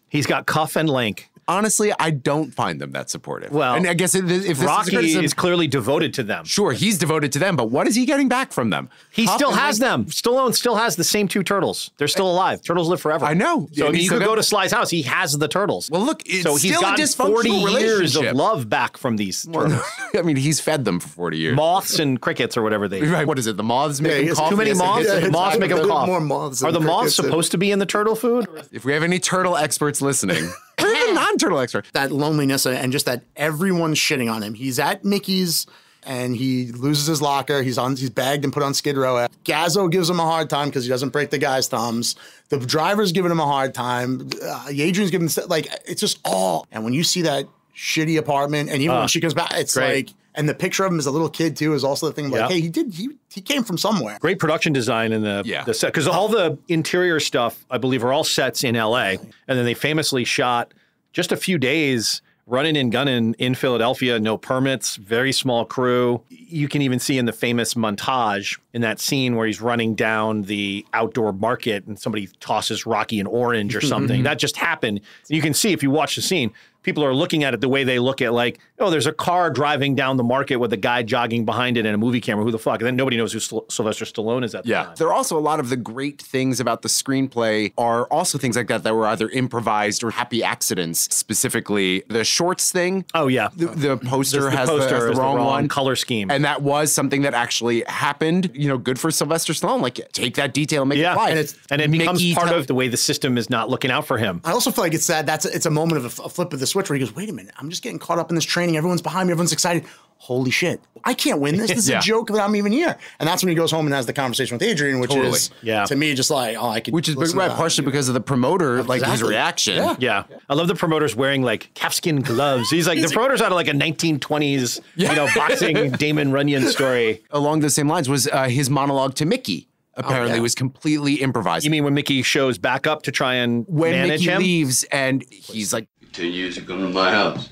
Speaker 2: He's got Cuff and Link.
Speaker 3: Honestly, I don't find them that supportive.
Speaker 2: Well,
Speaker 3: and I guess if, if this
Speaker 2: Rocky
Speaker 3: is,
Speaker 2: is clearly devoted to them.
Speaker 3: sure he's devoted to them, but what is he getting back from them?
Speaker 2: He
Speaker 3: Huff
Speaker 2: still has
Speaker 3: then-
Speaker 2: them. Stallone still has the same two turtles. They're still alive. Turtles live forever.
Speaker 3: I know.
Speaker 2: So I
Speaker 3: And
Speaker 2: mean, you could go to Sly's house. He has the turtles.
Speaker 3: Well, look, it's
Speaker 2: so he's
Speaker 3: still a
Speaker 2: gotten
Speaker 3: dysfunctional
Speaker 2: 40 years of love back from these turtles.
Speaker 3: I mean, he's fed them for 40 years.
Speaker 2: moths and crickets or whatever they.
Speaker 3: Right. What is it? The moths make
Speaker 4: Yeah,
Speaker 3: them cough?
Speaker 2: Too many moths.
Speaker 3: yes, yes.
Speaker 2: moths make them
Speaker 4: are
Speaker 2: cough.
Speaker 4: more moths
Speaker 2: Are the moths supposed to be in the turtle food?
Speaker 3: If we have any turtle experts listening, or even non-turtle experts,
Speaker 4: that loneliness and just that everyone's shitting on him. He's at Mickey's and he loses his locker. He's on. He's bagged and put on Skid Row. Gazzo gives him a hard time because he doesn't break the guy's thumbs. The driver's giving him a hard time. Uh, Adrian's giving like it's just all. And when you see that shitty apartment, and even
Speaker 2: Uh,
Speaker 4: when she comes back, it's
Speaker 2: great.
Speaker 4: like. And the picture of him as a little kid too is also the thing. Like,
Speaker 2: Yeah.
Speaker 4: hey, he did. He he came from somewhere.
Speaker 2: Great production design in the,
Speaker 3: Yeah.
Speaker 2: the set because all the interior stuff I believe are all sets in L.A. and then they famously shot just a few days running and gunning in Philadelphia, no permits, very small crew. You can even see in the famous montage in that scene where he's running down the outdoor market and somebody tosses Rocky an orange or something. Mm-hmm. that just happened. You can see if you watch the scene, people are looking at it the way they look at like, oh, there's a car driving down the market with a guy jogging behind it and a movie camera. Who the fuck? And then nobody knows who Syl- Sylvester Stallone is at the
Speaker 3: Yeah.
Speaker 2: time.
Speaker 3: There are also a lot of the great things about the screenplay are also things like that that were either improvised or happy accidents. Specifically, the shorts thing.
Speaker 2: Oh yeah.
Speaker 3: The, the poster
Speaker 2: The
Speaker 3: has the,
Speaker 2: poster
Speaker 3: has the
Speaker 2: is
Speaker 3: wrong, one.
Speaker 2: color scheme.
Speaker 3: And that was something that actually happened. You know, good for Sylvester Stallone. Like, take that detail and make
Speaker 2: yeah,
Speaker 3: it fly.
Speaker 2: and, it's, and it becomes
Speaker 3: Mickey
Speaker 2: part
Speaker 3: tell-
Speaker 2: of the way the system is not looking out for him.
Speaker 4: I also feel like it's that that's it's a moment of a, a flip of the switch where he goes, wait a minute, I'm just getting caught up in this training. Everyone's behind me. Everyone's excited. Holy shit, I can't win this. This is
Speaker 3: Yeah.
Speaker 4: a joke that I'm even here. And that's when he goes home and has the conversation with Adrian, which
Speaker 3: Totally.
Speaker 4: is
Speaker 2: Yeah.
Speaker 4: to me just like, oh, I could.
Speaker 3: Which is
Speaker 4: listen to
Speaker 3: right, partially because of the promoter, like his reaction.
Speaker 4: Yeah.
Speaker 2: Yeah. I love the promoters wearing like calfskin gloves. He's like the promoters out of like a 1920s, you know, boxing Damon Runyon story.
Speaker 3: Along those same lines was uh, his monologue to Mickey. Apparently,
Speaker 4: yeah.
Speaker 3: was completely improvised.
Speaker 2: You mean when Mickey shows back up to try and
Speaker 3: when
Speaker 2: manage
Speaker 3: Mickey
Speaker 2: him?
Speaker 3: leaves and he's like,
Speaker 5: Ten years you come to my house.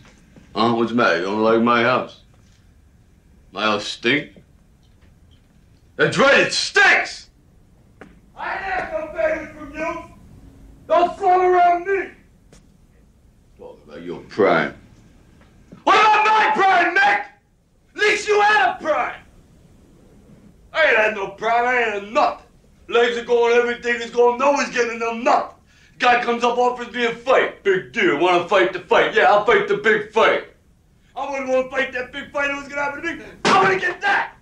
Speaker 5: Huh? What's the matter? You don't like my house? My house stink? That's right, it stinks!
Speaker 8: I ain't asked no favors from you. Don't float around me.
Speaker 5: Talk about your pride.
Speaker 8: What about my pride, Mick? At least you had a pride. I ain't had no pride. I ain't had nothing. Legs are going, everything is going. No one's getting them nothing. Guy comes up, offers me a fight. Big deal. Want to fight the fight? Yeah, I'll fight the big fight. I wouldn't want to fight that big fight. Who's gonna happen to me? I want to get that.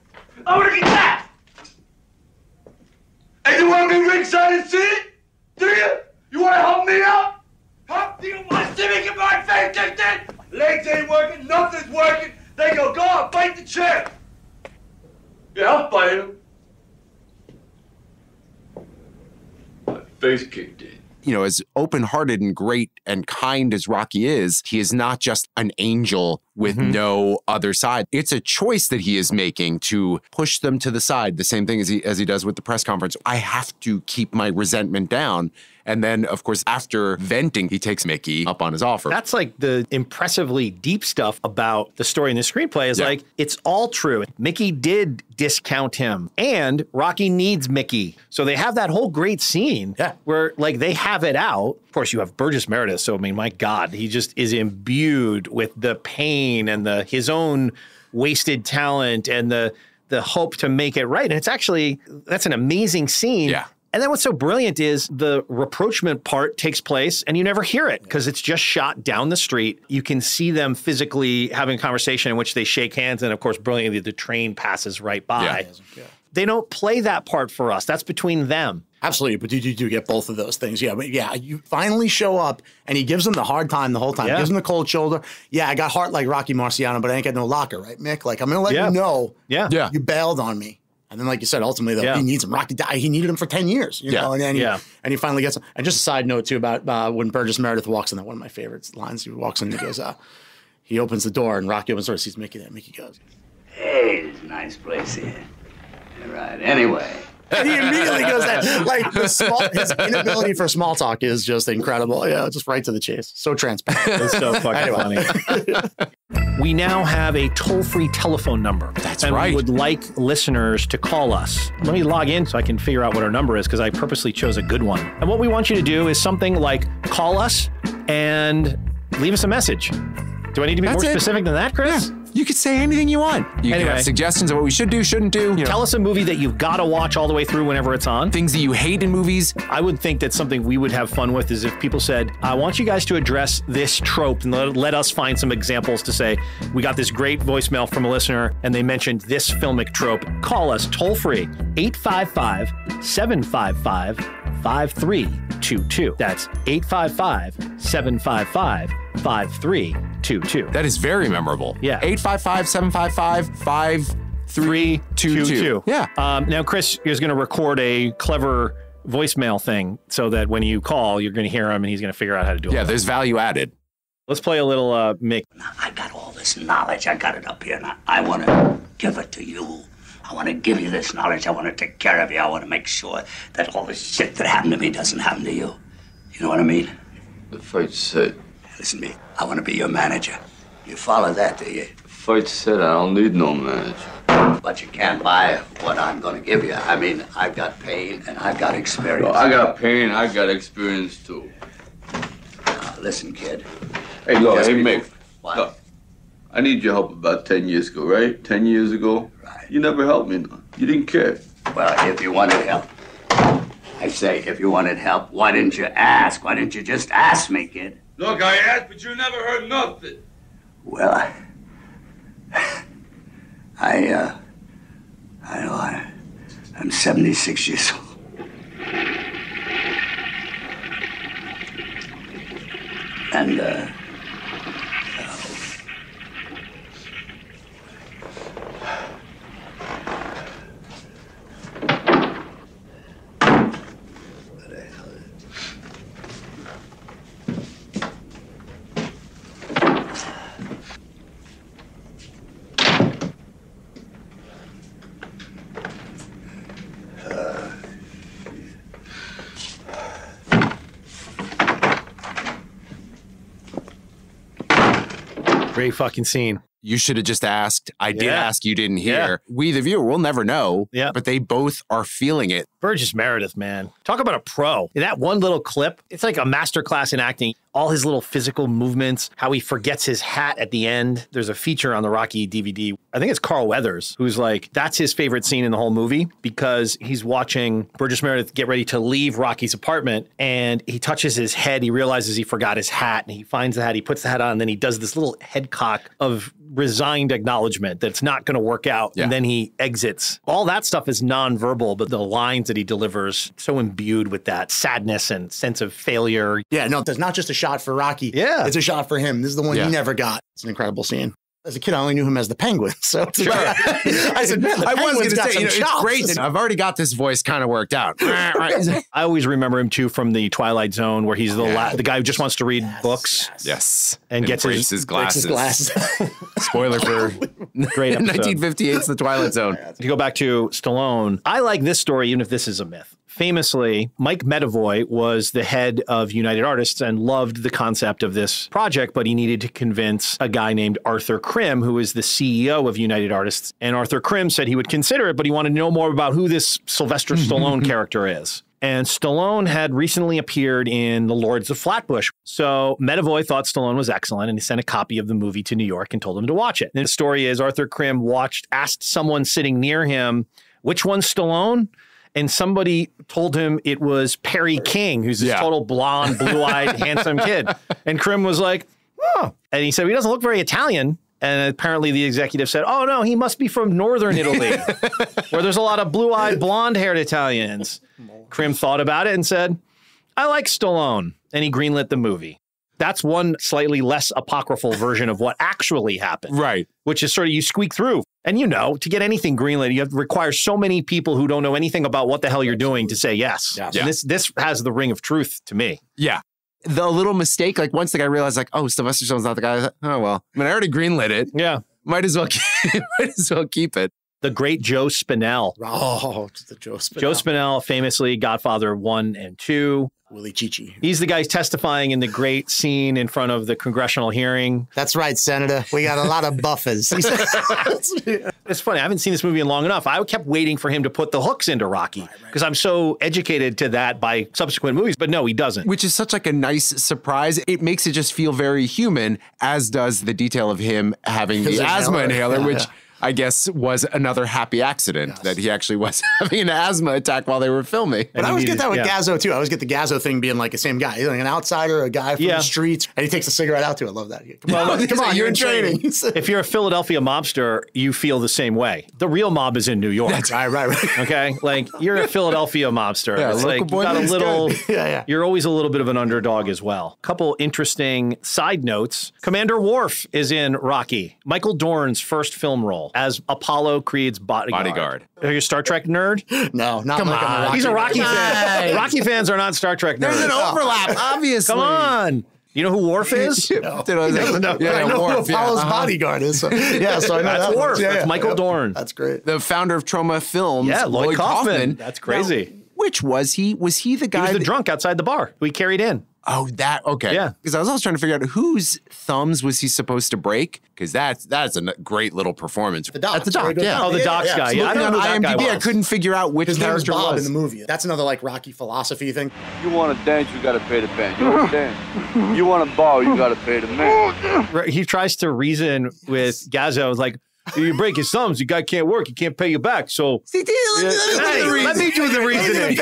Speaker 8: I want to get that. And you want to be ringside and see it? Do you? You want to help me out? Huh? Do you want to see me get my face kicked in? Legs ain't working, nothing's working. They go, go on, fight the champ. Yeah, I'll fight him.
Speaker 5: My face kicked.
Speaker 3: You know, as open hearted and great and kind as Rocky is, he is not just an angel with mm-hmm. no other side. It's a choice that he is making to push them to the side. The same thing as he as he does with the press conference. I have to keep my resentment down. And then, of course, after venting, he takes Mickey up on his offer.
Speaker 2: That's like the impressively deep stuff about the story in the screenplay is
Speaker 3: Yeah.
Speaker 2: like it's all true. Mickey did discount him and Rocky needs Mickey. So they have that whole great scene
Speaker 4: Yeah.
Speaker 2: where like they have it out. Of course you have Burgess Meredith, so I mean my god, he just is imbued with the pain and the his own wasted talent and the the hope to make it right. And it's actually that's an amazing scene.
Speaker 3: Yeah.
Speaker 2: And then what's so brilliant is the rapprochement part takes place and you never hear it because it's just shot down the street. You can see them physically having a conversation in which they shake hands. And of course, brilliantly, the train passes right by. They don't play that part for us. That's between them.
Speaker 4: Absolutely, but you, you do get both of those things. Yeah, but yeah, you finally show up and he gives them the hard time the whole time.
Speaker 2: Yeah.
Speaker 4: Gives them the cold shoulder. Yeah, I got heart like Rocky Marciano, but I ain't got no locker, right, Mick? Like I'm gonna let
Speaker 2: Yeah.
Speaker 4: you know.
Speaker 2: Yeah.
Speaker 3: Yeah.
Speaker 4: You bailed on me. And then, like you said, ultimately, though,
Speaker 2: Yeah.
Speaker 4: he needs him. Rocky died. He needed him for 10 years, you
Speaker 3: Yeah.
Speaker 4: know, and then he,
Speaker 2: Yeah.
Speaker 4: and he finally gets him. And just a side note, too, about uh, when Burgess Meredith walks in, that one of my favorite lines. He walks in and he goes, uh, he opens the door and Rocky opens the door, sees Mickey there. Mickey goes,
Speaker 6: Hey, it's a nice place here. All right, anyway.
Speaker 4: and he immediately goes that. Like, the small, his inability for small talk is just incredible. Yeah, just right to the chase. So transparent.
Speaker 2: It's so fucking funny. we now have a toll free telephone number.
Speaker 3: That's
Speaker 2: and
Speaker 3: right.
Speaker 2: We would like listeners to call us. Let me log in so I can figure out what our number is because I purposely chose a good one. And what we want you to do is something like call us and leave us a message. Do I need to be
Speaker 3: That's
Speaker 2: more
Speaker 3: it.
Speaker 2: specific than that, Chris?
Speaker 3: You could say anything you want. You can have suggestions of what we should do, shouldn't do. You know,
Speaker 2: Tell us a movie that you've got to watch all the way through whenever it's on.
Speaker 3: things that you hate in movies.
Speaker 2: I would think that something we would have fun with is if people said, I want you guys to address this trope and let, let us find some examples to say, we got this great voicemail from a listener and they mentioned this filmic trope. Call us toll free 855 755 5322. That's 855 755 5322.
Speaker 3: That is very memorable.
Speaker 2: Yeah.
Speaker 3: 855 755 5322. Yeah.
Speaker 2: Um, now, Chris is going to record a clever voicemail thing so that when you call, you're going to hear him and he's going to figure out how to do it.
Speaker 3: Yeah, there's value added.
Speaker 2: Let's play a little uh, Mick.
Speaker 11: I got all this knowledge. I got it up here, and I, I want to give it to you. I want to give you this knowledge. I want to take care of you. I want to make sure that all this shit that happened to me doesn't happen to you. You know what I mean?
Speaker 5: The fight's set.
Speaker 11: Listen to me. I want to be your manager. You follow that, do you?
Speaker 5: The fight's set. I don't need no manager.
Speaker 11: But you can't buy what I'm going to give you. I mean, I've got pain and I've got experience.
Speaker 5: Yo, I got pain. I got experience too.
Speaker 11: Now, listen, kid.
Speaker 5: Hey, look,
Speaker 11: Just
Speaker 5: hey,
Speaker 11: before-
Speaker 5: Mick. Look, I need your help about 10 years ago, right? 10 years ago.
Speaker 11: Right.
Speaker 5: You never helped me. no. You didn't care.
Speaker 11: Well, if you wanted help, I say, if you wanted help, why didn't you ask? Why didn't you just ask me, kid?
Speaker 8: Look, I asked, but you never heard nothing.
Speaker 11: Well, I, I, uh, I know I, I'm 76 years old. And, uh,
Speaker 2: Great fucking scene.
Speaker 3: You should have just asked. I did
Speaker 2: Yeah.
Speaker 3: ask, you didn't hear.
Speaker 2: Yeah.
Speaker 3: We, the viewer, will never know.
Speaker 2: Yeah.
Speaker 3: But they both are feeling it.
Speaker 2: Burgess Meredith, man. Talk about a pro. In that one little clip, it's like a masterclass in acting. All his little physical movements, how he forgets his hat at the end. There's a feature on the Rocky DVD. I think it's Carl Weathers, who's like, that's his favorite scene in the whole movie because he's watching Burgess Meredith get ready to leave Rocky's apartment and he touches his head. He realizes he forgot his hat and he finds the hat. He puts the hat on and then he does this little head cock of resigned acknowledgement that it's not going to work out.
Speaker 3: Yeah.
Speaker 2: And then he exits. All that stuff is nonverbal, but the lines that he delivers so imbued with that sadness and sense of failure.
Speaker 4: Yeah, no, there's not just a shot for Rocky.
Speaker 2: Yeah.
Speaker 4: It's a shot for him. This is the one
Speaker 3: Yeah.
Speaker 4: he never got. It's an incredible scene. As a kid, I only knew him as the penguin. So it's I said, man, the
Speaker 3: I was going to
Speaker 4: got
Speaker 3: say, you know, it's great. that I've already got this voice kind of worked out.
Speaker 2: I always remember him too from the Twilight Zone, where he's the la- the guy who just wants to read books
Speaker 3: yes.
Speaker 2: and gets his,
Speaker 3: his
Speaker 4: Breaks
Speaker 3: glasses.
Speaker 4: his glasses.
Speaker 3: Spoiler for
Speaker 2: great
Speaker 3: 1958's The Twilight Zone.
Speaker 2: to go back to Stallone, I like this story, even if this is a myth. Famously, Mike Medavoy was the head of United Artists and loved the concept of this project, but he needed to convince a guy named Arthur Krim, who is the CEO of United Artists. And Arthur Krim said he would consider it, but he wanted to know more about who this Sylvester mm-hmm, Stallone mm-hmm. character is. And Stallone had recently appeared in The Lords of Flatbush. So Medavoy thought Stallone was excellent and he sent a copy of the movie to New York and told him to watch it. And the story is Arthur Krim watched, asked someone sitting near him, which one's Stallone? And somebody told him it was Perry King, who's this
Speaker 3: Yeah.
Speaker 2: total blonde, blue eyed, handsome kid. And Krim was like, oh. And he said, he doesn't look very Italian. And apparently the executive said, oh, no, he must be from northern Italy, where there's a lot of blue eyed, blonde haired Italians. Krim thought about it and said, I like Stallone. And he greenlit the movie. That's one slightly less apocryphal version of what actually happened,
Speaker 3: Right.
Speaker 2: which is sort of you squeak through. And you know, to get anything greenlit, you have to require so many people who don't know anything about what the hell you're doing to say yes.
Speaker 4: Yes.
Speaker 2: And
Speaker 3: Yeah.
Speaker 2: this this has the ring of truth to me.
Speaker 3: Yeah. The little mistake, like once the guy realized, like, oh, Sylvester Stallone's not the guy. I was like, oh well. I mean, I already greenlit it.
Speaker 2: Yeah.
Speaker 3: Might as well, keep, might as well keep it.
Speaker 2: The great Joe Spinell.
Speaker 4: Oh, the Joe Spinell.
Speaker 2: Joe Spinell, famously Godfather 1 and 2.
Speaker 4: Willi Cicci.
Speaker 2: He's the guy testifying in the great scene in front of the congressional hearing.
Speaker 4: That's right, Senator. We got a lot of buffers.
Speaker 2: It's funny. I haven't seen this movie in long enough. I kept waiting for him to put the hooks into Rocky because I'm so educated to that by subsequent movies. But no, he doesn't.
Speaker 3: Which is such like a nice surprise. It makes it just feel very human, as does the detail of him having the asthma
Speaker 4: inhaler.
Speaker 3: inhaler,
Speaker 4: Yeah,
Speaker 3: which
Speaker 4: yeah.
Speaker 3: I guess was another happy accident that he actually was having an asthma attack while they were filming.
Speaker 4: But I always get that with Gazzo too. I always get the Gazzo thing being like the same guy, He's like an outsider, a guy from
Speaker 2: Yeah.
Speaker 4: the streets, and he takes a cigarette out too. I love that. Come
Speaker 2: Well,
Speaker 4: on, come on, you're in training.
Speaker 2: if you're a Philadelphia mobster, you feel the same way. The real mob is in New York.
Speaker 4: That's right, right, right.
Speaker 2: Okay, like you're a Philadelphia mobster.
Speaker 3: Yeah,
Speaker 2: it's
Speaker 3: local
Speaker 2: like you got a little.
Speaker 4: yeah, yeah.
Speaker 2: You're always a little bit of an underdog as well. Couple interesting side notes. Commander Worf is in Rocky. Michael Dorn's first film role as Apollo Creed's bodyguard.
Speaker 3: Bodyguard.
Speaker 2: Are you a Star Trek nerd?
Speaker 4: No, not
Speaker 2: Come
Speaker 4: like I'm a
Speaker 2: on. He's a Rocky
Speaker 3: Nice.
Speaker 2: fan. Rocky fans are not Star Trek nerds.
Speaker 3: There's an overlap, obviously.
Speaker 2: Come on. You know who Worf is?
Speaker 3: No. Yeah,
Speaker 4: Yeah, I know
Speaker 3: Worf,
Speaker 4: who. Apollo's
Speaker 3: Uh-huh.
Speaker 4: bodyguard is. So, yeah, so I know
Speaker 2: That's
Speaker 4: that
Speaker 2: Worf.
Speaker 4: Yeah,
Speaker 2: That's
Speaker 4: yeah.
Speaker 2: Michael
Speaker 4: Yep.
Speaker 2: Dorn.
Speaker 4: That's great.
Speaker 3: The founder of Troma Films.
Speaker 2: Yeah, Lloyd Kaufman. That's crazy.
Speaker 3: Now, which was he? Was he the guy?
Speaker 2: He was the
Speaker 3: that-
Speaker 2: drunk outside the bar. We carried in.
Speaker 3: Oh, that okay.
Speaker 2: Yeah.
Speaker 3: because I was always trying to figure out whose thumbs was he supposed to break? Because that's that's a great little performance. The
Speaker 4: docs,
Speaker 3: At the dock,
Speaker 4: very
Speaker 3: yeah.
Speaker 2: Oh, the
Speaker 4: Yeah,
Speaker 2: docs
Speaker 4: yeah,
Speaker 2: guy. Yeah, I
Speaker 3: Looking
Speaker 2: don't know
Speaker 3: on
Speaker 2: who guy
Speaker 3: IMDb, I couldn't figure out which
Speaker 4: His name is
Speaker 3: character
Speaker 4: Bob
Speaker 3: was.
Speaker 4: in the movie. That's another like Rocky philosophy thing.
Speaker 5: You want to dance, you gotta pay the band. You understand? you want to ball, you gotta pay the man.
Speaker 2: He tries to reason with Gazzo, like, you break his thumbs, you guy can't work, he can't pay you back. So
Speaker 3: See, let me- let me-
Speaker 2: Hey,
Speaker 3: let me
Speaker 2: let me do the reasoning.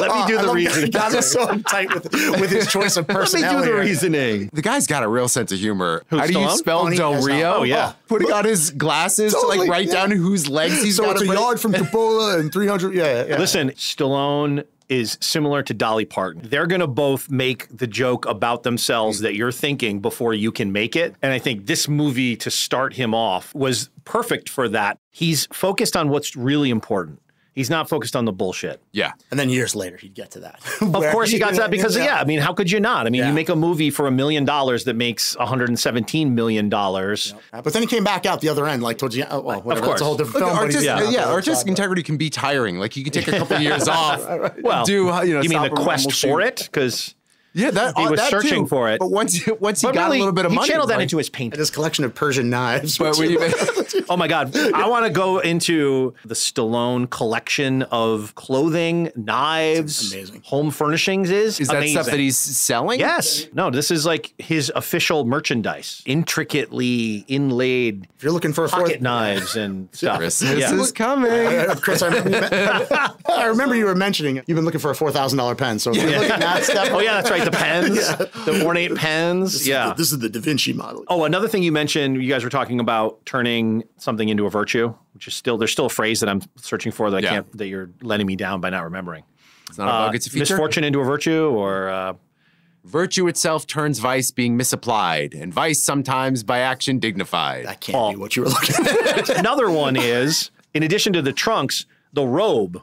Speaker 2: Let me do the reasoning.
Speaker 4: Guys oh, are so tight with with his choice of
Speaker 2: Let me
Speaker 4: personality.
Speaker 2: do the reasoning.
Speaker 3: The guy's got a real sense of humor.
Speaker 2: Who,
Speaker 3: How do you
Speaker 2: Stallone?
Speaker 3: spell
Speaker 4: Funny
Speaker 3: Del. Rio?
Speaker 2: Oh, yeah.
Speaker 3: Oh, putting on his glasses to like write
Speaker 4: yeah.
Speaker 3: down whose legs he's
Speaker 4: So
Speaker 3: got
Speaker 4: it's a
Speaker 3: break.
Speaker 4: yard from Cupola and 300. Yeah, yeah, yeah.
Speaker 2: Listen, Stallone is similar to Dolly Parton. They're going to both make the joke about themselves that you're thinking before you can make it. And I think this movie to start him off was perfect for that. He's focused on what's really important. He's not focused on the bullshit.
Speaker 3: Yeah.
Speaker 4: And then years later, he'd get to that.
Speaker 2: Of course, he got to that because, yeah. I mean, how could you not? I mean,
Speaker 4: Yeah.
Speaker 2: you make a movie for a million dollars that makes $117 million. dollars.
Speaker 4: But then he came back out the other end, like towards the end. Oh, well, whatever.
Speaker 2: course.
Speaker 4: That's a whole different
Speaker 3: Look,
Speaker 4: film. but
Speaker 3: artistic, yeah,
Speaker 4: yeah,
Speaker 3: artistic integrity can be tiring. Like you can take a couple years off.
Speaker 2: Well,
Speaker 3: do you know?
Speaker 2: you mean the quest for
Speaker 3: shoot.
Speaker 2: it? Because
Speaker 3: Yeah, that
Speaker 2: He
Speaker 3: uh,
Speaker 2: was
Speaker 3: that
Speaker 2: searching
Speaker 3: too.
Speaker 2: for it.
Speaker 3: But once once he
Speaker 2: But
Speaker 3: got
Speaker 2: really,
Speaker 3: a little bit of
Speaker 2: he
Speaker 3: money, he
Speaker 2: channeled that
Speaker 3: like-
Speaker 2: into his painting.
Speaker 4: His collection of Persian knives.
Speaker 3: But you-
Speaker 2: Oh my God. I want to go into the Stallone collection of clothing, knives,
Speaker 4: amazing.
Speaker 2: home furnishings is.
Speaker 3: is that stuff that he's selling?
Speaker 2: Yes. No, this is like his official merchandise. Intricately inlaid
Speaker 4: if you're looking for a fourth,
Speaker 2: pocket knives and stuff.
Speaker 3: Christmas
Speaker 2: Yeah.
Speaker 3: is coming.
Speaker 4: Uh, Chris, I remember, you I remember you were mentioning you've been looking for a four thousand dollar pen. So if you're looking at that,
Speaker 2: Oh, yeah, that's right. The pens, the ornate pens.
Speaker 4: This is
Speaker 2: yeah.
Speaker 4: the- this is the Da Vinci model.
Speaker 2: Oh, another thing you mentioned, you guys were talking about turning something into a virtue, which is still there's still a phrase that I'm searching for that I
Speaker 3: Yeah.
Speaker 2: can't that you're letting me down by not remembering.
Speaker 3: It's not a
Speaker 2: Uh,
Speaker 3: bug, it's a feature.
Speaker 2: misfortune into a virtue, or uh,
Speaker 3: Virtue itself turns vice being misapplied, and vice sometimes by action dignified.
Speaker 4: That can't be what you were looking at.
Speaker 2: another one is in addition to the trunks, the robe.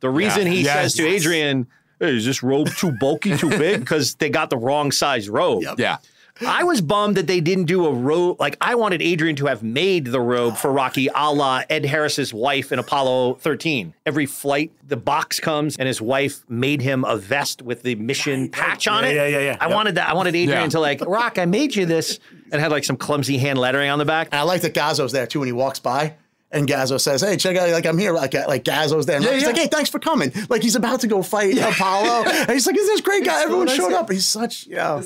Speaker 2: The reason he
Speaker 3: Yes.
Speaker 2: says to
Speaker 3: Yes.
Speaker 2: Adrian, "Hey, is this robe too bulky, too big?" Because they got the wrong size robe.
Speaker 3: yeah.
Speaker 2: I was bummed that they didn't do a robe. Like I wanted Adrian to have made the robe for Rocky, a la Ed Harris's wife in Apollo 13. Every flight, the box comes, and his wife made him a vest with the mission patch on
Speaker 4: Yeah,
Speaker 2: it.
Speaker 4: yeah, yeah, yeah.
Speaker 2: I
Speaker 4: Yep.
Speaker 2: wanted that. I wanted Adrian
Speaker 3: Yeah.
Speaker 2: to like, Rock, I made you this, and had like some clumsy hand lettering on the back.
Speaker 4: And I like that Gazzo's there too when he walks by. And Gazzo says, "Hey, check out! Like I'm here. Like like Gazzo's there. And
Speaker 3: Yeah,
Speaker 4: he's
Speaker 3: yeah.
Speaker 4: like, "Hey, thanks for coming." Like he's about to go fight Apollo. And he's like, "Is this great guy? Everyone showed up." He's such yeah.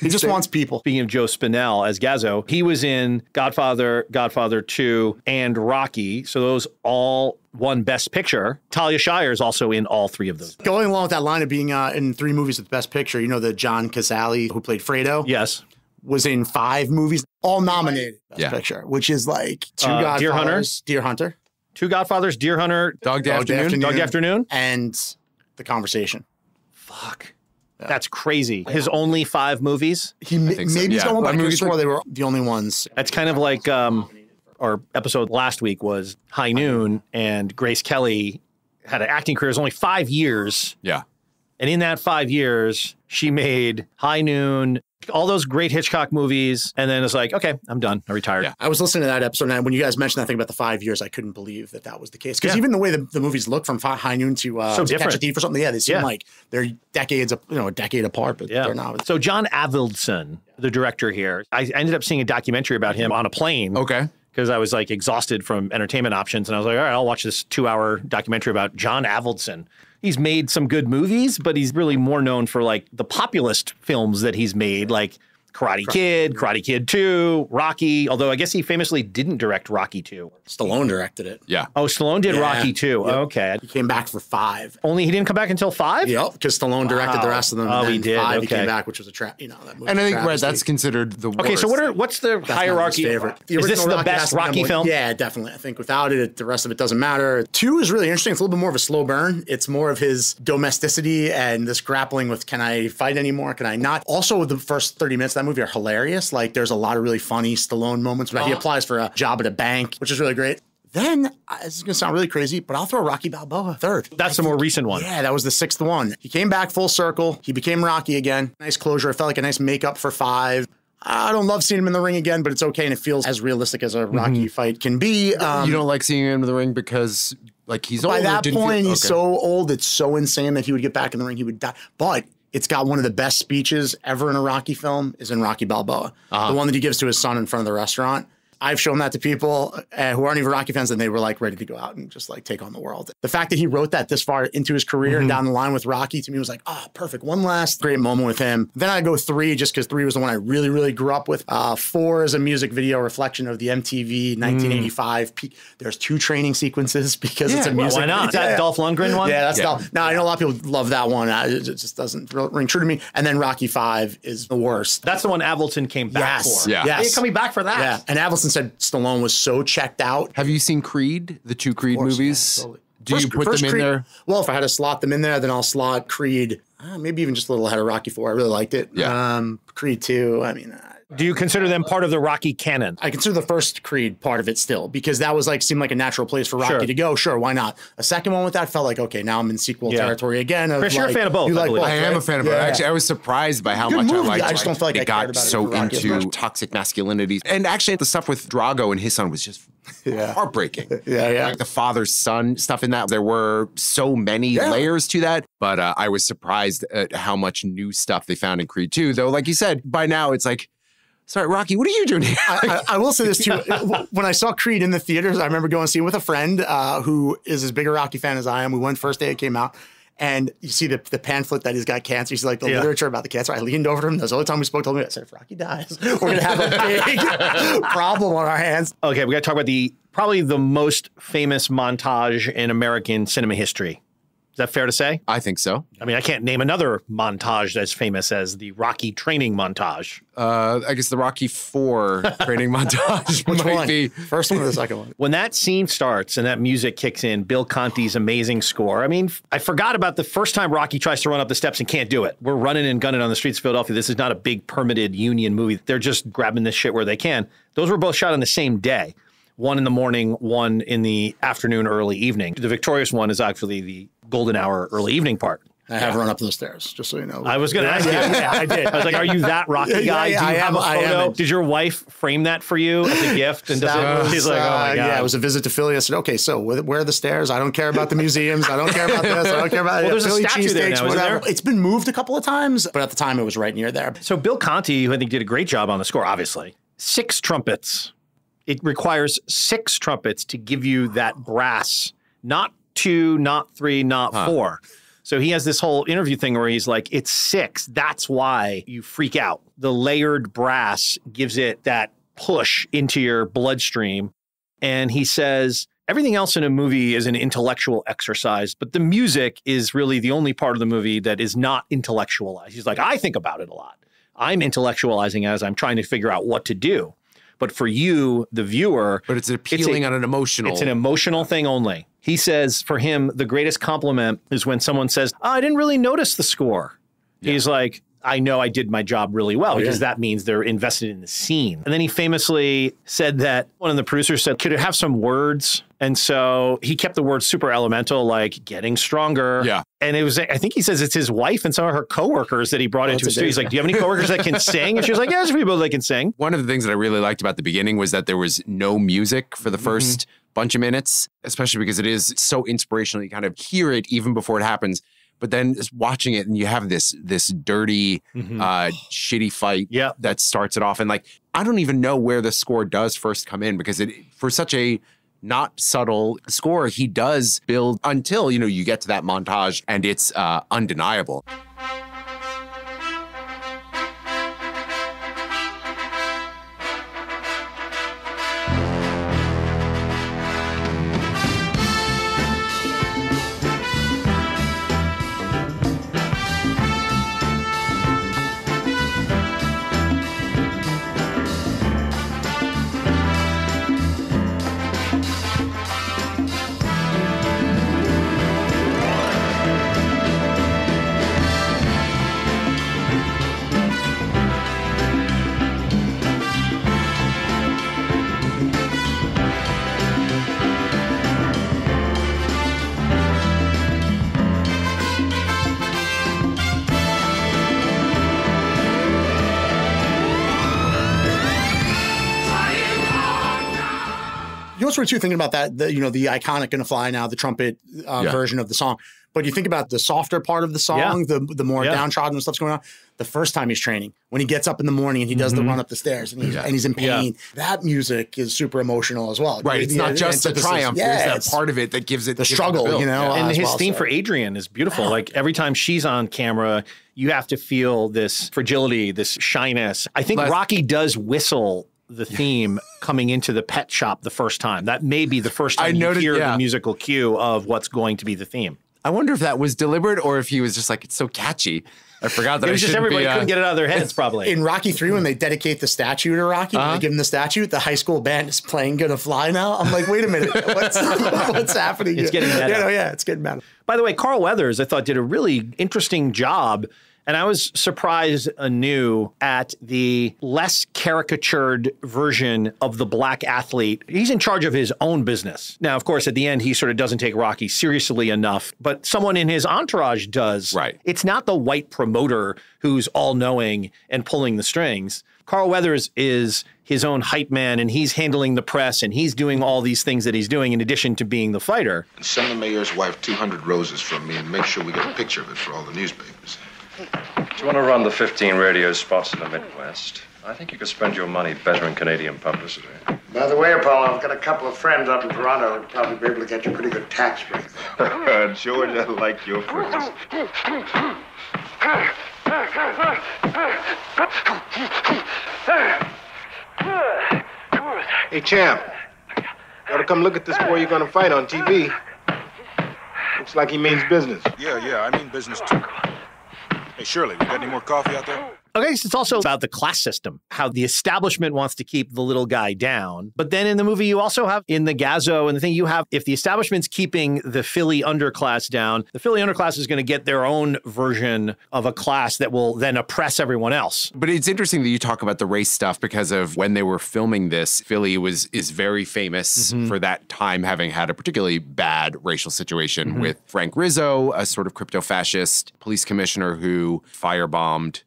Speaker 4: He just wants people.
Speaker 2: Speaking of Joe Spinell as Gazzo, he was in Godfather, Godfather 2, and Rocky. So those all won Best Picture. Talia Shire is also in all three of those.
Speaker 4: Going along with that line of being uh, in three movies with Best Picture, you know the John Cazale who played Fredo
Speaker 2: Yes.
Speaker 4: was in five movies, all nominated Best
Speaker 3: Yeah.
Speaker 4: Picture, which is like Two
Speaker 2: Uh, Deer Hunter?
Speaker 4: Godfathers, Deer Hunter,
Speaker 2: Two Godfathers, Deer Hunter,
Speaker 3: Dog Day
Speaker 4: Dog Day
Speaker 3: Afternoon.
Speaker 4: Afternoon.
Speaker 2: Dog Day Afternoon.
Speaker 4: and The Conversation.
Speaker 2: Fuck. That's crazy. His only five movies.
Speaker 4: He ma-
Speaker 3: think so,
Speaker 4: maybe he's
Speaker 3: yeah.
Speaker 4: going
Speaker 3: Well, I
Speaker 4: back.
Speaker 3: mean,
Speaker 4: I
Speaker 3: we
Speaker 4: swore
Speaker 3: could-
Speaker 4: they were the only ones.
Speaker 2: That's kind of like um, our episode last week was High Noon, and Grace Kelly had an acting career. It was only five years.
Speaker 3: Yeah.
Speaker 2: And in that five years, she made High Noon, All those great Hitchcock movies, and then it's like, okay, I'm done. I retired.
Speaker 4: Yeah, I was listening to that episode, and when you guys mentioned that thing about the five years, I couldn't believe that that was the case. Because
Speaker 2: Yeah.
Speaker 4: even the way the, the movies look from High Noon to uh,
Speaker 2: So
Speaker 4: to Catch a Thief or something, yeah, they seem
Speaker 2: Yeah.
Speaker 4: like they're decades, of, you know, a decade apart, but
Speaker 2: Yeah.
Speaker 4: they're not.
Speaker 2: So John Avildsen, the director here, I ended up seeing a documentary about him on a plane.
Speaker 3: Okay.
Speaker 2: Because I was like exhausted from entertainment options, and I was like, all right, I'll watch this two-hour documentary about John Avildsen. He's made some good movies, but he's really more known for like the populist films that he's made, like Karate Kid, Karate Kid 2, Rocky. Although I guess he famously didn't direct Rocky 2.
Speaker 4: Stallone directed it.
Speaker 3: Yeah.
Speaker 2: Oh, Stallone did
Speaker 4: Yeah.
Speaker 2: Rocky 2.
Speaker 4: Yep.
Speaker 2: Okay.
Speaker 4: He came back for five.
Speaker 2: Only he didn't come back until five?
Speaker 4: Yep, because Stallone directed the rest of them.
Speaker 2: Oh,
Speaker 4: and
Speaker 2: he did,
Speaker 4: Five, he
Speaker 2: okay.
Speaker 4: came back, which was a trap. You know that movie.
Speaker 3: And I think right, that's considered the worst.
Speaker 2: Okay, so what are what's the
Speaker 4: That's my
Speaker 2: hierarchy?
Speaker 4: least favorite.
Speaker 2: Is this
Speaker 4: original
Speaker 2: the
Speaker 4: has
Speaker 2: best
Speaker 4: to be number
Speaker 2: Rocky
Speaker 4: one.
Speaker 2: film?
Speaker 4: Yeah, definitely. I think without it, the rest of it doesn't matter. Two is really interesting. It's a little bit more of a slow burn. It's more of his domesticity and this grappling with can I fight anymore? Can I not? Also, the first 30 minutes of that movie are hilarious. Like there's a lot of really funny Stallone moments where he
Speaker 2: Oh.
Speaker 4: applies for a job at a bank, which is really great. Then, this is going to sound really crazy, but I'll throw Rocky Balboa third.
Speaker 2: That's the more recent one.
Speaker 4: Yeah, that was the sixth one. He came back full circle. He became Rocky again. Nice closure. It felt like a nice makeup for five. I don't love seeing him in the ring again, but it's okay and it feels as realistic as a Rocky fight can be. Um,
Speaker 3: you don't like seeing him in the ring because like he's
Speaker 4: by
Speaker 3: older.
Speaker 4: that
Speaker 3: didn't feel-
Speaker 4: point, he's so old. It's so insane that he would get back in the ring. He would die. But it's got one of the best speeches ever in a Rocky film. Is in Rocky Balboa,
Speaker 3: Uh-huh.
Speaker 4: the one that he gives to his son in front of the restaurant. I've shown that to people uh, who aren't even Rocky fans, and they were like ready to go out and just like take on the world. The fact that he wrote that this far into his career
Speaker 3: Mm-hmm.
Speaker 4: and down the line with Rocky to me was like, oh, perfect. One last great moment with him. Then I go three, just because three was the one I really, really grew up with. Uh, four is a music video reflection of the MTV 1985. Pe- There's two training sequences because it's a
Speaker 2: Mm. Well,
Speaker 4: music.
Speaker 2: why not? Is that
Speaker 4: Yeah.
Speaker 2: Dolph Lundgren one?
Speaker 4: Yeah, that's
Speaker 3: Yeah.
Speaker 4: Dolph. Now I know a lot of people love that one. Uh, It just doesn't ring true to me. And then Rocky Five is the worst.
Speaker 2: That's the one Avildsen came back
Speaker 4: Yes.
Speaker 2: for.
Speaker 3: Yeah.
Speaker 4: Yes.
Speaker 2: Are you coming back for that?
Speaker 4: Yeah, and Avildsen said Stallone was so checked out.
Speaker 3: Have you seen Creed? The two Creed
Speaker 4: course,
Speaker 3: movies?
Speaker 4: yeah.
Speaker 3: Do you put them in
Speaker 4: Creed-
Speaker 3: there?
Speaker 4: Well, if I had to slot them in there, then I'll slot Creed. Uh, maybe even just a little ahead of Rocky Four. I really liked it.
Speaker 3: Yeah.
Speaker 4: Um, Creed Two. I mean.
Speaker 2: Do you consider them part of the Rocky canon?
Speaker 4: I consider the first Creed part of it still because that was like seemed like a natural place for Rocky
Speaker 2: Sure.
Speaker 4: to go. Sure, why not? A second one with that felt like okay, now I'm in sequel
Speaker 2: Yeah.
Speaker 4: territory again. of,
Speaker 2: Chris, you're a fan of both,
Speaker 4: You
Speaker 2: I
Speaker 4: like
Speaker 2: believe.
Speaker 4: both,
Speaker 3: I am
Speaker 4: right?
Speaker 3: a fan of both.
Speaker 4: Yeah.
Speaker 3: Actually, I was surprised by how
Speaker 4: Good
Speaker 3: much
Speaker 4: movie.
Speaker 3: I liked
Speaker 4: I just don't feel like
Speaker 3: it.
Speaker 4: I
Speaker 3: got
Speaker 4: cared about it
Speaker 3: so
Speaker 4: for
Speaker 3: into toxic masculinity. And actually, the stuff with Drago and his son was just heartbreaking.
Speaker 4: Yeah, yeah.
Speaker 3: Like the father son stuff in that. There were so many
Speaker 4: Yeah.
Speaker 3: layers to that. But uh, I was surprised at how much new stuff they found in Creed 2. Though, like you said, by now it's like, sorry, Rocky, what are you doing here?
Speaker 4: I, I I will say this too. When I saw Creed in the theaters, I remember going to see it with a friend uh, who is as big a Rocky fan as I am. We went first day it came out. And you see the, the pamphlet that he's got cancer. You see like the
Speaker 2: Yeah.
Speaker 4: literature about the cancer. I leaned over to him. That's the only time we spoke. Told me, I said, if Rocky dies, we're gonna have a big problem on our hands.
Speaker 2: Okay, we got to talk about the probably the most famous montage in American cinema history. Is that fair to say?
Speaker 3: I think so.
Speaker 2: I mean, I can't name another montage as famous as the Rocky training montage.
Speaker 3: Uh, I guess the Rocky 4 training montage
Speaker 4: Which
Speaker 3: might
Speaker 4: one?
Speaker 3: be.
Speaker 4: First one or the second one?
Speaker 2: When that scene starts and that music kicks in, Bill Conti's amazing score. I mean, I forgot about the first time Rocky tries to run up the steps and can't do it. We're running and gunning on the streets of Philadelphia. This is not a big permitted union movie. They're just grabbing this shit where they can. Those were both shot on the same day. One in the morning, one in the afternoon, early evening. The victorious one is actually the golden hour, early evening part.
Speaker 4: I have run up those stairs, just so you know.
Speaker 2: I was going to ask you.
Speaker 4: Yeah, yeah, I did.
Speaker 2: I was like, "Are you that Rocky
Speaker 4: Yeah,
Speaker 2: guy?
Speaker 4: yeah,
Speaker 2: Do you
Speaker 4: I
Speaker 2: have
Speaker 4: am-
Speaker 2: a photo? Did your wife frame that for you as a gift?" And does
Speaker 4: That
Speaker 2: it,
Speaker 4: was,
Speaker 2: she's like, "Oh my god!"
Speaker 4: Yeah, it was a visit to Philly. I said, okay, so where, where are the stairs? I don't care about the museums. I don't care about this. I don't care about
Speaker 2: Well, there's a statue there now,
Speaker 4: whatever.
Speaker 2: there?
Speaker 4: It's been moved a couple of times, but at the time it was right near there.
Speaker 2: So Bill Conti, who I think did a great job on the score, obviously, six trumpets. It requires six trumpets to give you that brass, not two, not three, not four. So he has this whole interview thing where he's like, it's six. That's why you freak out. The layered brass gives it that push into your bloodstream. And he says, everything else in a movie is an intellectual exercise, but the music is really the only part of the movie that is not intellectualized. He's like, I think about it a lot. I'm intellectualizing as I'm trying to figure out what to do. But for you, the viewer,
Speaker 3: But it's appealing
Speaker 2: a-
Speaker 3: on an emotional.
Speaker 2: it's an emotional thing only. He says for him, the greatest compliment is when someone says, oh, I didn't really notice the score. He's like, I know I did my job really well because that means they're invested in the scene. And then he famously said that one of the producers said, Could it have some words? And so he kept the word super elemental, like getting stronger.
Speaker 3: Yeah.
Speaker 2: And it was, I think he says it's his wife and some of her coworkers that he brought into his studio. He's like, Do you have any coworkers that can sing? And she was like, Yeah, there's people that can sing.
Speaker 3: One of the things that I really liked about the beginning was that there was no music for the 1st
Speaker 2: Mm-hmm.
Speaker 3: bunch of minutes, especially because it is so inspirational. You kind of hear it even before it happens. But then just watching it and you have this this dirty, uh, shitty fight
Speaker 2: Mm-hmm. Yeah.
Speaker 3: that starts it off. And like, I don't even know where the score does first come in because it for such a not subtle score, he does build until, you know, you get to that montage and it's uh, undeniable.
Speaker 4: You know what's too, thinking about that, the, you know, the iconic Gonna Fly Now, the trumpet uh,
Speaker 3: Yeah.
Speaker 4: version of the song. But you think about the softer part of the song,
Speaker 2: Yeah.
Speaker 4: the the more
Speaker 2: Yeah.
Speaker 4: downtrodden stuff's going on. The first time he's training, when he gets up in the morning and he does the run up the stairs and he's, and he's in
Speaker 2: Mm-hmm. Yeah.
Speaker 4: pain, that music is super emotional as well.
Speaker 3: Right. It's
Speaker 4: The-
Speaker 3: not
Speaker 4: the
Speaker 3: just the triumph.
Speaker 4: Yeah,
Speaker 3: There's that part of it that gives it
Speaker 4: the
Speaker 3: gives
Speaker 4: struggle,
Speaker 3: build.
Speaker 4: you know,
Speaker 3: Yeah.
Speaker 2: and
Speaker 4: as
Speaker 2: his
Speaker 4: well,
Speaker 2: theme
Speaker 4: so.
Speaker 2: for Adrian is beautiful. Like every time she's on camera, you have to feel this fragility, this shyness. I think
Speaker 3: Les-
Speaker 2: Rocky does whistle the theme coming into the pet shop the first time. That may be the first
Speaker 3: I
Speaker 2: time you
Speaker 3: noted-
Speaker 2: hear
Speaker 3: yeah.
Speaker 2: the musical cue of what's going to be the theme.
Speaker 3: I wonder if that was deliberate or if he was just like, it's so catchy. I forgot that
Speaker 2: It
Speaker 3: I
Speaker 2: was just everybody
Speaker 3: be, uh,
Speaker 2: couldn't get it out of their heads, probably.
Speaker 4: in Rocky Three, when they dedicate the statue to Rocky, when
Speaker 3: Uh-huh.
Speaker 4: they give him the statue, the high school band is playing "Gonna Fly" now. I'm like, wait a minute, what's what's happening?
Speaker 2: It's
Speaker 4: here?
Speaker 2: getting meta.
Speaker 4: Yeah, no, yeah, it's getting meta.
Speaker 2: By the way, Carl Weathers, I thought, did a really interesting job. And I was surprised anew at the less caricatured version of the black athlete. He's in charge of his own business. Now, of course, at the end, he sort of doesn't take Rocky seriously enough, but someone in his entourage does.
Speaker 3: Right.
Speaker 2: It's not the white promoter who's all knowing and pulling the strings. Carl Weathers is his own hype man and he's handling the press and he's doing all these things that he's doing in addition to being the fighter.
Speaker 12: Send the mayor's wife 200 roses from me and make sure we get a picture of it for all the newspapers.
Speaker 13: Do you want to run the 15 radio spots in the Midwest? I think you could spend your money better in Canadian publicity.
Speaker 6: By the way, Apollo, I've got a couple of friends up in Toronto who'd probably be able to get you a pretty good tax break.
Speaker 12: George, I like your friends.
Speaker 14: Hey, champ. Gotta come look at this boy you're gonna fight on TV. Looks like he means business.
Speaker 12: Yeah, yeah, I mean business too. Hey, Shirley, we got any more coffee out there?
Speaker 2: Okay, so it's also about the class system, how the establishment wants to keep the little guy down. But then in the movie, you also have in the Gazzo and the thing you have, if the establishment's keeping the Philly underclass down, the Philly underclass is going to get their own version of a class that will then oppress everyone else.
Speaker 3: But it's interesting that you talk about the race stuff because of when they were filming this, Philly was is very famous
Speaker 2: Mm-hmm.
Speaker 3: for that time having had a particularly bad racial situation
Speaker 2: Mm-hmm.
Speaker 3: with Frank Rizzo, a sort of crypto fascist police commissioner who firebombed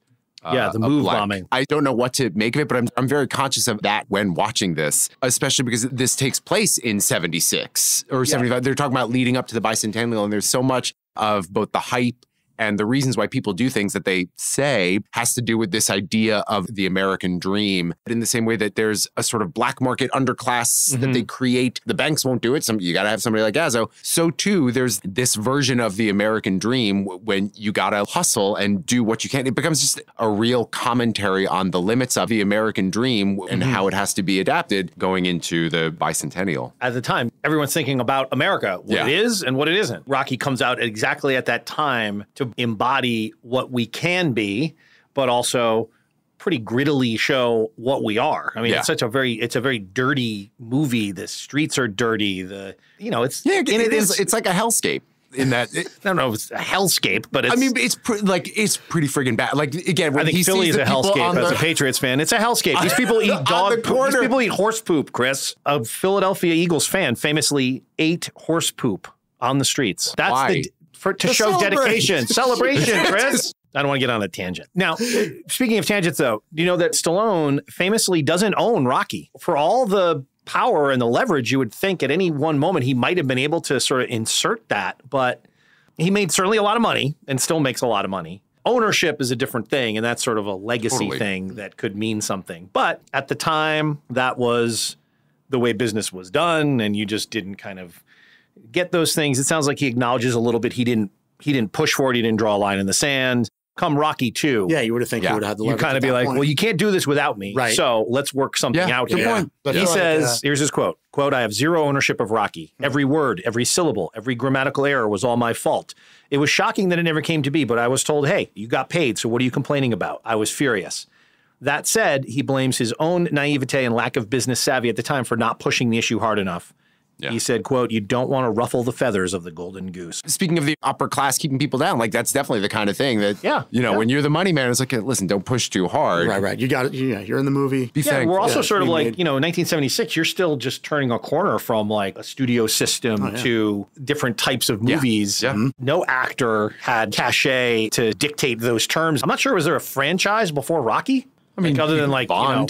Speaker 3: uh,
Speaker 2: Yeah, the move bombing.
Speaker 3: I don't know what to make of it, but I'm, I'm very conscious of that when watching this, especially because this takes place in 76 or 75. They're talking about leading up to the bicentennial, and there's so much of both the hype and the reasons why people do things that they say has to do with this idea of the American dream. But in the same way that there's a sort of black market underclass that they mm-hmm. create, the banks won't do it. Some you got to have somebody like Gazzo. So too, there's this version of the American dream when you got to hustle and do what you can. It becomes just a real commentary on the limits of the American dream and mm-hmm. how it has to be adapted going into the bicentennial.
Speaker 2: At the time, everyone's thinking about America, what
Speaker 3: Yeah.
Speaker 2: it is and what it isn't. Rocky comes out exactly at that time to embody what we can be, but also pretty grittily show what we are. I mean,
Speaker 3: Yeah.
Speaker 2: it's such a very it's a very dirty movie. The streets are dirty. The you know, it's
Speaker 3: Yeah,
Speaker 2: and
Speaker 3: it is. It's like a hellscape. in that.
Speaker 2: I don't know if it's a hellscape, but it's.
Speaker 3: I mean, it's pre- like it's pretty friggin' bad. Like again, when
Speaker 2: I think
Speaker 3: he
Speaker 2: Philly
Speaker 3: sees
Speaker 2: is a hellscape
Speaker 3: on
Speaker 2: as
Speaker 3: the-
Speaker 2: a Patriots fan. It's a hellscape. These people eat dog
Speaker 3: the
Speaker 2: poop. These people eat horse poop, Chris. A Philadelphia Eagles fan famously ate horse poop on the streets. That's
Speaker 3: Why?
Speaker 2: the for to,
Speaker 4: To
Speaker 2: show
Speaker 4: celebrate.
Speaker 2: dedication, celebration, Chris. I don't want to get on a tangent. Now, speaking of tangents, though, do you know that Stallone famously doesn't own Rocky for all the power and the leverage you would think at any one moment he might have been able to sort of insert that, but he made certainly a lot of money and still makes a lot of money. Ownership is a different thing, and that's sort of a legacy
Speaker 3: Totally.
Speaker 2: thing that could mean something. But at the time, that was the way business was done, and you just didn't kind of get those things. It sounds like he acknowledges a little bit he didn't he didn't push for it, he didn't draw a line in the sand. Come Rocky 2.
Speaker 4: Yeah, you would have think
Speaker 3: Yeah.
Speaker 4: you would have had the
Speaker 2: You kind of be like,
Speaker 4: point.
Speaker 2: well, you can't do this without me.
Speaker 4: Right.
Speaker 2: So let's work something
Speaker 3: Yeah,
Speaker 2: out here.
Speaker 3: point.
Speaker 4: But
Speaker 2: He
Speaker 4: feel
Speaker 2: says, here's his quote. Quote, I have zero ownership of Rocky. Every word, every syllable, every grammatical error was all my fault. It was shocking that it never came to be, but I was told, hey, you got paid, so what are you complaining about? I was furious. That said, he blames his own naivete and lack of business savvy at the time for not pushing the issue hard enough.
Speaker 3: Yeah.
Speaker 2: He said, quote, you don't want to ruffle the feathers of the golden goose.
Speaker 3: Speaking of the upper class keeping people down, like that's definitely the kind of thing that
Speaker 2: Yeah,
Speaker 3: you know
Speaker 2: yeah.
Speaker 3: when you're the money man, it's like listen, don't push too hard.
Speaker 4: Right, right. You got it. Yeah, you're in the movie.
Speaker 3: Be
Speaker 2: Yeah,
Speaker 3: thankful.
Speaker 2: we're also
Speaker 4: Yeah,
Speaker 2: sort of like,
Speaker 4: made-
Speaker 2: you know, in 1976, you're still just turning a corner from like a studio system oh, to different types of movies.
Speaker 3: Yeah. Mm-hmm.
Speaker 2: No actor had cachet to dictate those terms. I'm not sure, was there a franchise before Rocky? I mean, other than like you know-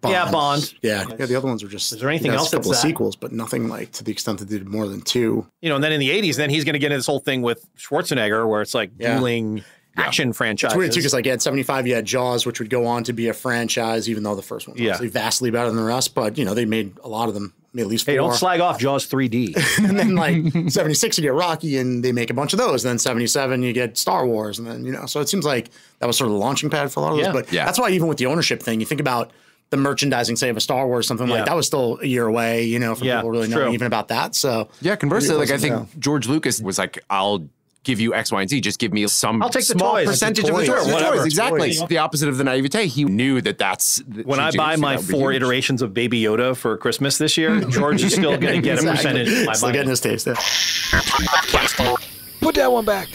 Speaker 3: Bond.
Speaker 2: Yeah, Bond.
Speaker 4: Yeah, yeah. The other ones were just.
Speaker 2: Is there anything
Speaker 4: he has
Speaker 2: else
Speaker 4: A couple
Speaker 2: that's
Speaker 4: of
Speaker 2: that?
Speaker 4: sequels, but nothing like to the extent that they did more than two.
Speaker 2: you know, and then in the 80s, then he's going to get into this whole thing with Schwarzenegger where it's like
Speaker 4: Yeah.
Speaker 2: dueling action franchises.
Speaker 4: It's weird too, because like at 75, you had Jaws, which would go on to be a franchise, even though the first one was
Speaker 2: Yeah.
Speaker 4: vastly better than the rest. But you know, they made a lot of them. Made at least four.
Speaker 2: hey, don't slag off Jaws 3D.
Speaker 4: and then like 76 you get rocky and they make a bunch of those and then 77 you get star wars and then you know so it seems like that was sort of the launching pad for a lot of
Speaker 2: Yeah.
Speaker 4: those but
Speaker 3: Yeah.
Speaker 4: that's why even with the ownership thing you think about the merchandising say of a star wars something
Speaker 2: Yeah.
Speaker 4: like that was still a year away you know from
Speaker 2: Yeah,
Speaker 4: people really
Speaker 2: it's
Speaker 4: knowing
Speaker 2: true.
Speaker 4: even about that so
Speaker 3: Yeah, conversely, like I
Speaker 4: wasn't,
Speaker 3: think George Lucas was like, I'll give you X, Y, and Z. Just give me some
Speaker 2: I'll take the
Speaker 3: small
Speaker 2: toys.
Speaker 3: percentage
Speaker 2: The
Speaker 3: of the
Speaker 2: toys.
Speaker 3: toys. The
Speaker 2: Whatever.
Speaker 3: toys, Exactly.
Speaker 2: Toys.
Speaker 3: The opposite of the naivete. He knew that that's
Speaker 2: when I buy my four iterations of Baby Yoda for Christmas this year, George is still going to get a percentage of my
Speaker 4: still
Speaker 2: money.
Speaker 4: getting his taste yeah.
Speaker 15: Put that one back.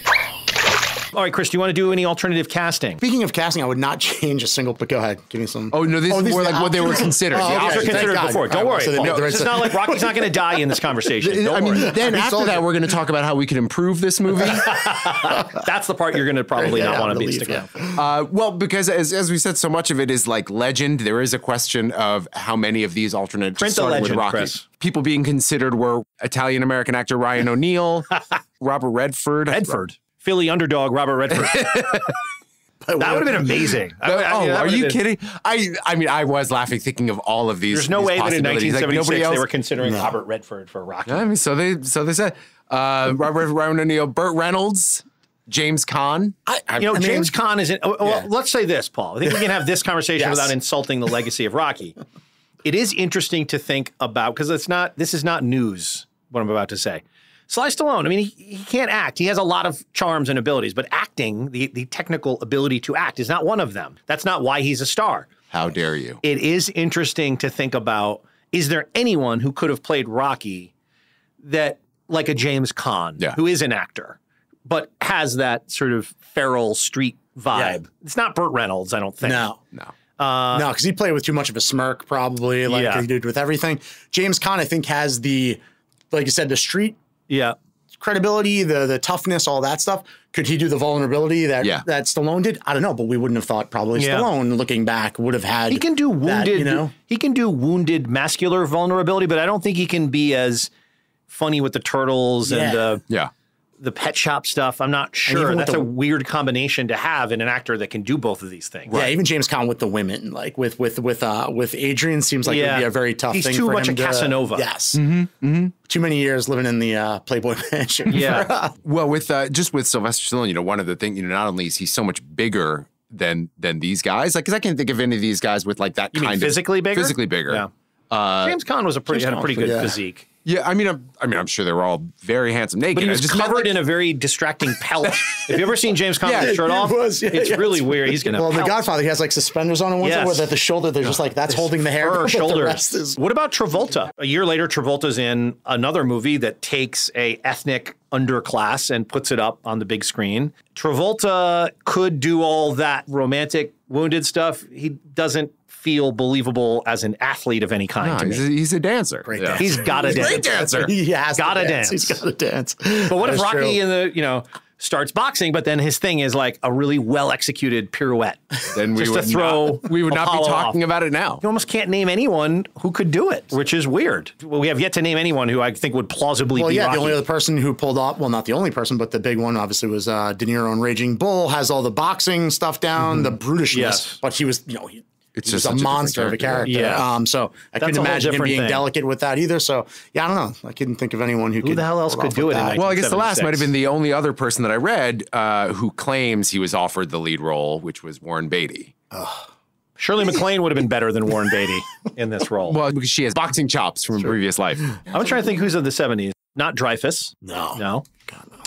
Speaker 2: All right, Chris, do you want to do any alternative casting?
Speaker 4: speaking of casting I would not change a single but go ahead give me some
Speaker 3: Oh no, this is
Speaker 4: these
Speaker 3: more
Speaker 4: are the
Speaker 3: like what they were
Speaker 4: options?
Speaker 3: considered.
Speaker 4: Oh,
Speaker 3: The
Speaker 4: okay.
Speaker 2: These are considered
Speaker 4: God.
Speaker 2: before. Don't worry.
Speaker 4: so they made
Speaker 2: Paul.
Speaker 4: the right
Speaker 2: not like Rocky's not going to die in this conversation. Don't
Speaker 3: I mean,
Speaker 2: worry.
Speaker 3: then
Speaker 4: He
Speaker 3: after
Speaker 4: told
Speaker 3: that, we're going to talk about how we can improve this movie.
Speaker 2: That's the part you're going to probably
Speaker 4: Yeah,
Speaker 2: not want to be
Speaker 4: relief,
Speaker 2: sticking
Speaker 4: yeah.
Speaker 3: Uh, well, because as, as we said, so much of it is like legend. There is a question of how many of these alternate
Speaker 2: Print the
Speaker 3: starting with Rocky.
Speaker 2: Chris.
Speaker 3: People being considered were Italian American actor Ryan O'Neal, Robert Redford.
Speaker 2: Redford. Philly underdog Robert Redford. that would have been amazing. I- I
Speaker 3: oh,
Speaker 2: mean,
Speaker 3: are you
Speaker 2: been-
Speaker 3: kidding? I I mean, I was laughing thinking of all of these.
Speaker 2: There's no
Speaker 3: these
Speaker 2: way that in
Speaker 3: possibilities. Like,
Speaker 2: 1976 they were considering Robert Redford for Rocky.
Speaker 3: I mean, so they so they said uh, Robert Ryan O'Neal, Burt Reynolds, James Caan.
Speaker 2: you know, James Caan is in. oh, Well,
Speaker 3: Yeah.
Speaker 2: let's say this, Paul. I think we can have this conversation
Speaker 4: Yes.
Speaker 2: without insulting the legacy of Rocky. It is interesting to think about because it's not. This is not news. What I'm about to say. Sly Stallone. I mean, he, he can't act. He has a lot of charms and abilities, but acting, the the technical ability to act, is not one of them. That's not why he's a star.
Speaker 3: How dare you?
Speaker 2: It is interesting to think about. Is there anyone who could have played Rocky that, like a James Caan,
Speaker 3: Yeah.
Speaker 2: who is an actor, but has that sort of feral street vibe? It's not Burt Reynolds, I don't think.
Speaker 4: no
Speaker 3: No.
Speaker 2: Uh,
Speaker 4: no, because he played with too much of a smirk, probably like
Speaker 2: Yeah.
Speaker 4: he did with everything. James Caan, I think, has the, like you said, the street
Speaker 2: Yeah.
Speaker 4: credibility, the the toughness, all that stuff. Could he do the vulnerability that
Speaker 3: Yeah.
Speaker 4: that Stallone did? I don't know, but we wouldn't have thought probably
Speaker 2: Yeah.
Speaker 4: Stallone, looking back, would have had.
Speaker 2: He can do wounded,
Speaker 4: that, you know.
Speaker 2: he can do wounded muscular vulnerability, but I don't think he can be as funny with the turtles and
Speaker 4: Yeah.
Speaker 2: the
Speaker 3: Yeah.
Speaker 2: The pet shop stuff. I'm not sure. That's
Speaker 4: the-
Speaker 2: a weird combination to have in an actor that can do both of these things.
Speaker 4: Yeah, even James Caan with the women, like with with with uh with Adrian, seems like it'd be a very tough
Speaker 2: He's
Speaker 4: thing.
Speaker 2: too
Speaker 4: for
Speaker 2: much
Speaker 4: him
Speaker 2: a
Speaker 4: to-
Speaker 2: Casanova.
Speaker 4: Yes, too many years living in the uh, Playboy Mansion.
Speaker 2: Yeah.
Speaker 3: Well, with uh, just with Sylvester Stallone, you know, one of the things, you know, not only is he so much bigger than than these guys, like, because I can't think of any of these guys with like that
Speaker 2: You mean
Speaker 3: kind
Speaker 2: physically
Speaker 3: of
Speaker 2: bigger?
Speaker 3: physically bigger.
Speaker 2: Yeah.
Speaker 3: Uh,
Speaker 2: James Caan was a pretty
Speaker 4: James
Speaker 2: had a pretty
Speaker 4: was
Speaker 2: good
Speaker 4: yeah.
Speaker 2: physique.
Speaker 3: Yeah, I mean, I'm, I mean, I'm sure they were all very handsome naked.
Speaker 2: But he was
Speaker 3: just
Speaker 2: covered
Speaker 3: like-
Speaker 2: in a very distracting pelt. Have you ever seen James Caan
Speaker 3: Yeah,
Speaker 2: with his shirt
Speaker 4: He
Speaker 2: off?
Speaker 4: was, yeah,
Speaker 2: it's
Speaker 4: yeah.
Speaker 2: really weird. He's gonna.
Speaker 4: Well, the. Godfather, he has like suspenders on one
Speaker 2: Yes.
Speaker 4: where at the shoulder, they're just like that's holding the hair.
Speaker 2: Fur
Speaker 4: but the is-
Speaker 2: What about Travolta? A year later, Travolta's in another movie that takes a ethnic underclass and puts it up on the big screen. Travolta could do all that romantic wounded stuff. He doesn't feel believable as an athlete of any kind.
Speaker 3: No,
Speaker 2: to
Speaker 3: he's,
Speaker 2: me.
Speaker 3: a, he's a dancer.
Speaker 4: Great
Speaker 3: Yeah.
Speaker 4: dancer.
Speaker 2: He's got to
Speaker 3: He's a
Speaker 2: dance.
Speaker 3: great dancer.
Speaker 4: He has
Speaker 2: Gotta
Speaker 4: dance.
Speaker 2: dance.
Speaker 4: He's got to dance.
Speaker 2: But what
Speaker 4: That
Speaker 2: if Rocky
Speaker 4: true.
Speaker 2: in the you know starts boxing, but then his thing is like a really well executed pirouette?
Speaker 3: Then we
Speaker 2: just
Speaker 3: would
Speaker 2: to throw
Speaker 3: not, we would not be talking
Speaker 2: off.
Speaker 3: about it now.
Speaker 2: You almost can't name anyone who could do it, which is weird. Well, we have yet to name anyone who I think would plausibly
Speaker 4: Well,
Speaker 2: be
Speaker 4: yeah,
Speaker 2: Rocky.
Speaker 4: the only other person who pulled off, well, not the only person, but the big one obviously was uh, De Niro in Raging Bull, has all the boxing stuff down, the brutishness.
Speaker 2: Yes.
Speaker 4: but he was, you know, he,
Speaker 3: It's just
Speaker 4: a
Speaker 3: such a different
Speaker 4: monster of a
Speaker 3: character.
Speaker 4: character.
Speaker 2: Yeah.
Speaker 4: Um, so I
Speaker 2: That's
Speaker 4: couldn't imagine him being
Speaker 2: thing.
Speaker 4: delicate with that either. So yeah, I don't know. I couldn't think of anyone who,
Speaker 2: Who
Speaker 4: could
Speaker 2: the hell else could do it in.
Speaker 3: Well, I guess the last might have been the only other person that I read uh, who claims he was offered the lead role, which was Warren Beatty.
Speaker 2: Shirley MacLaine would have been better than Warren Beatty in this role.
Speaker 3: Well, because she has boxing chops from a previous life.
Speaker 2: I'm trying to think who's of the 70s. Not Dreyfuss.
Speaker 4: No.
Speaker 2: No.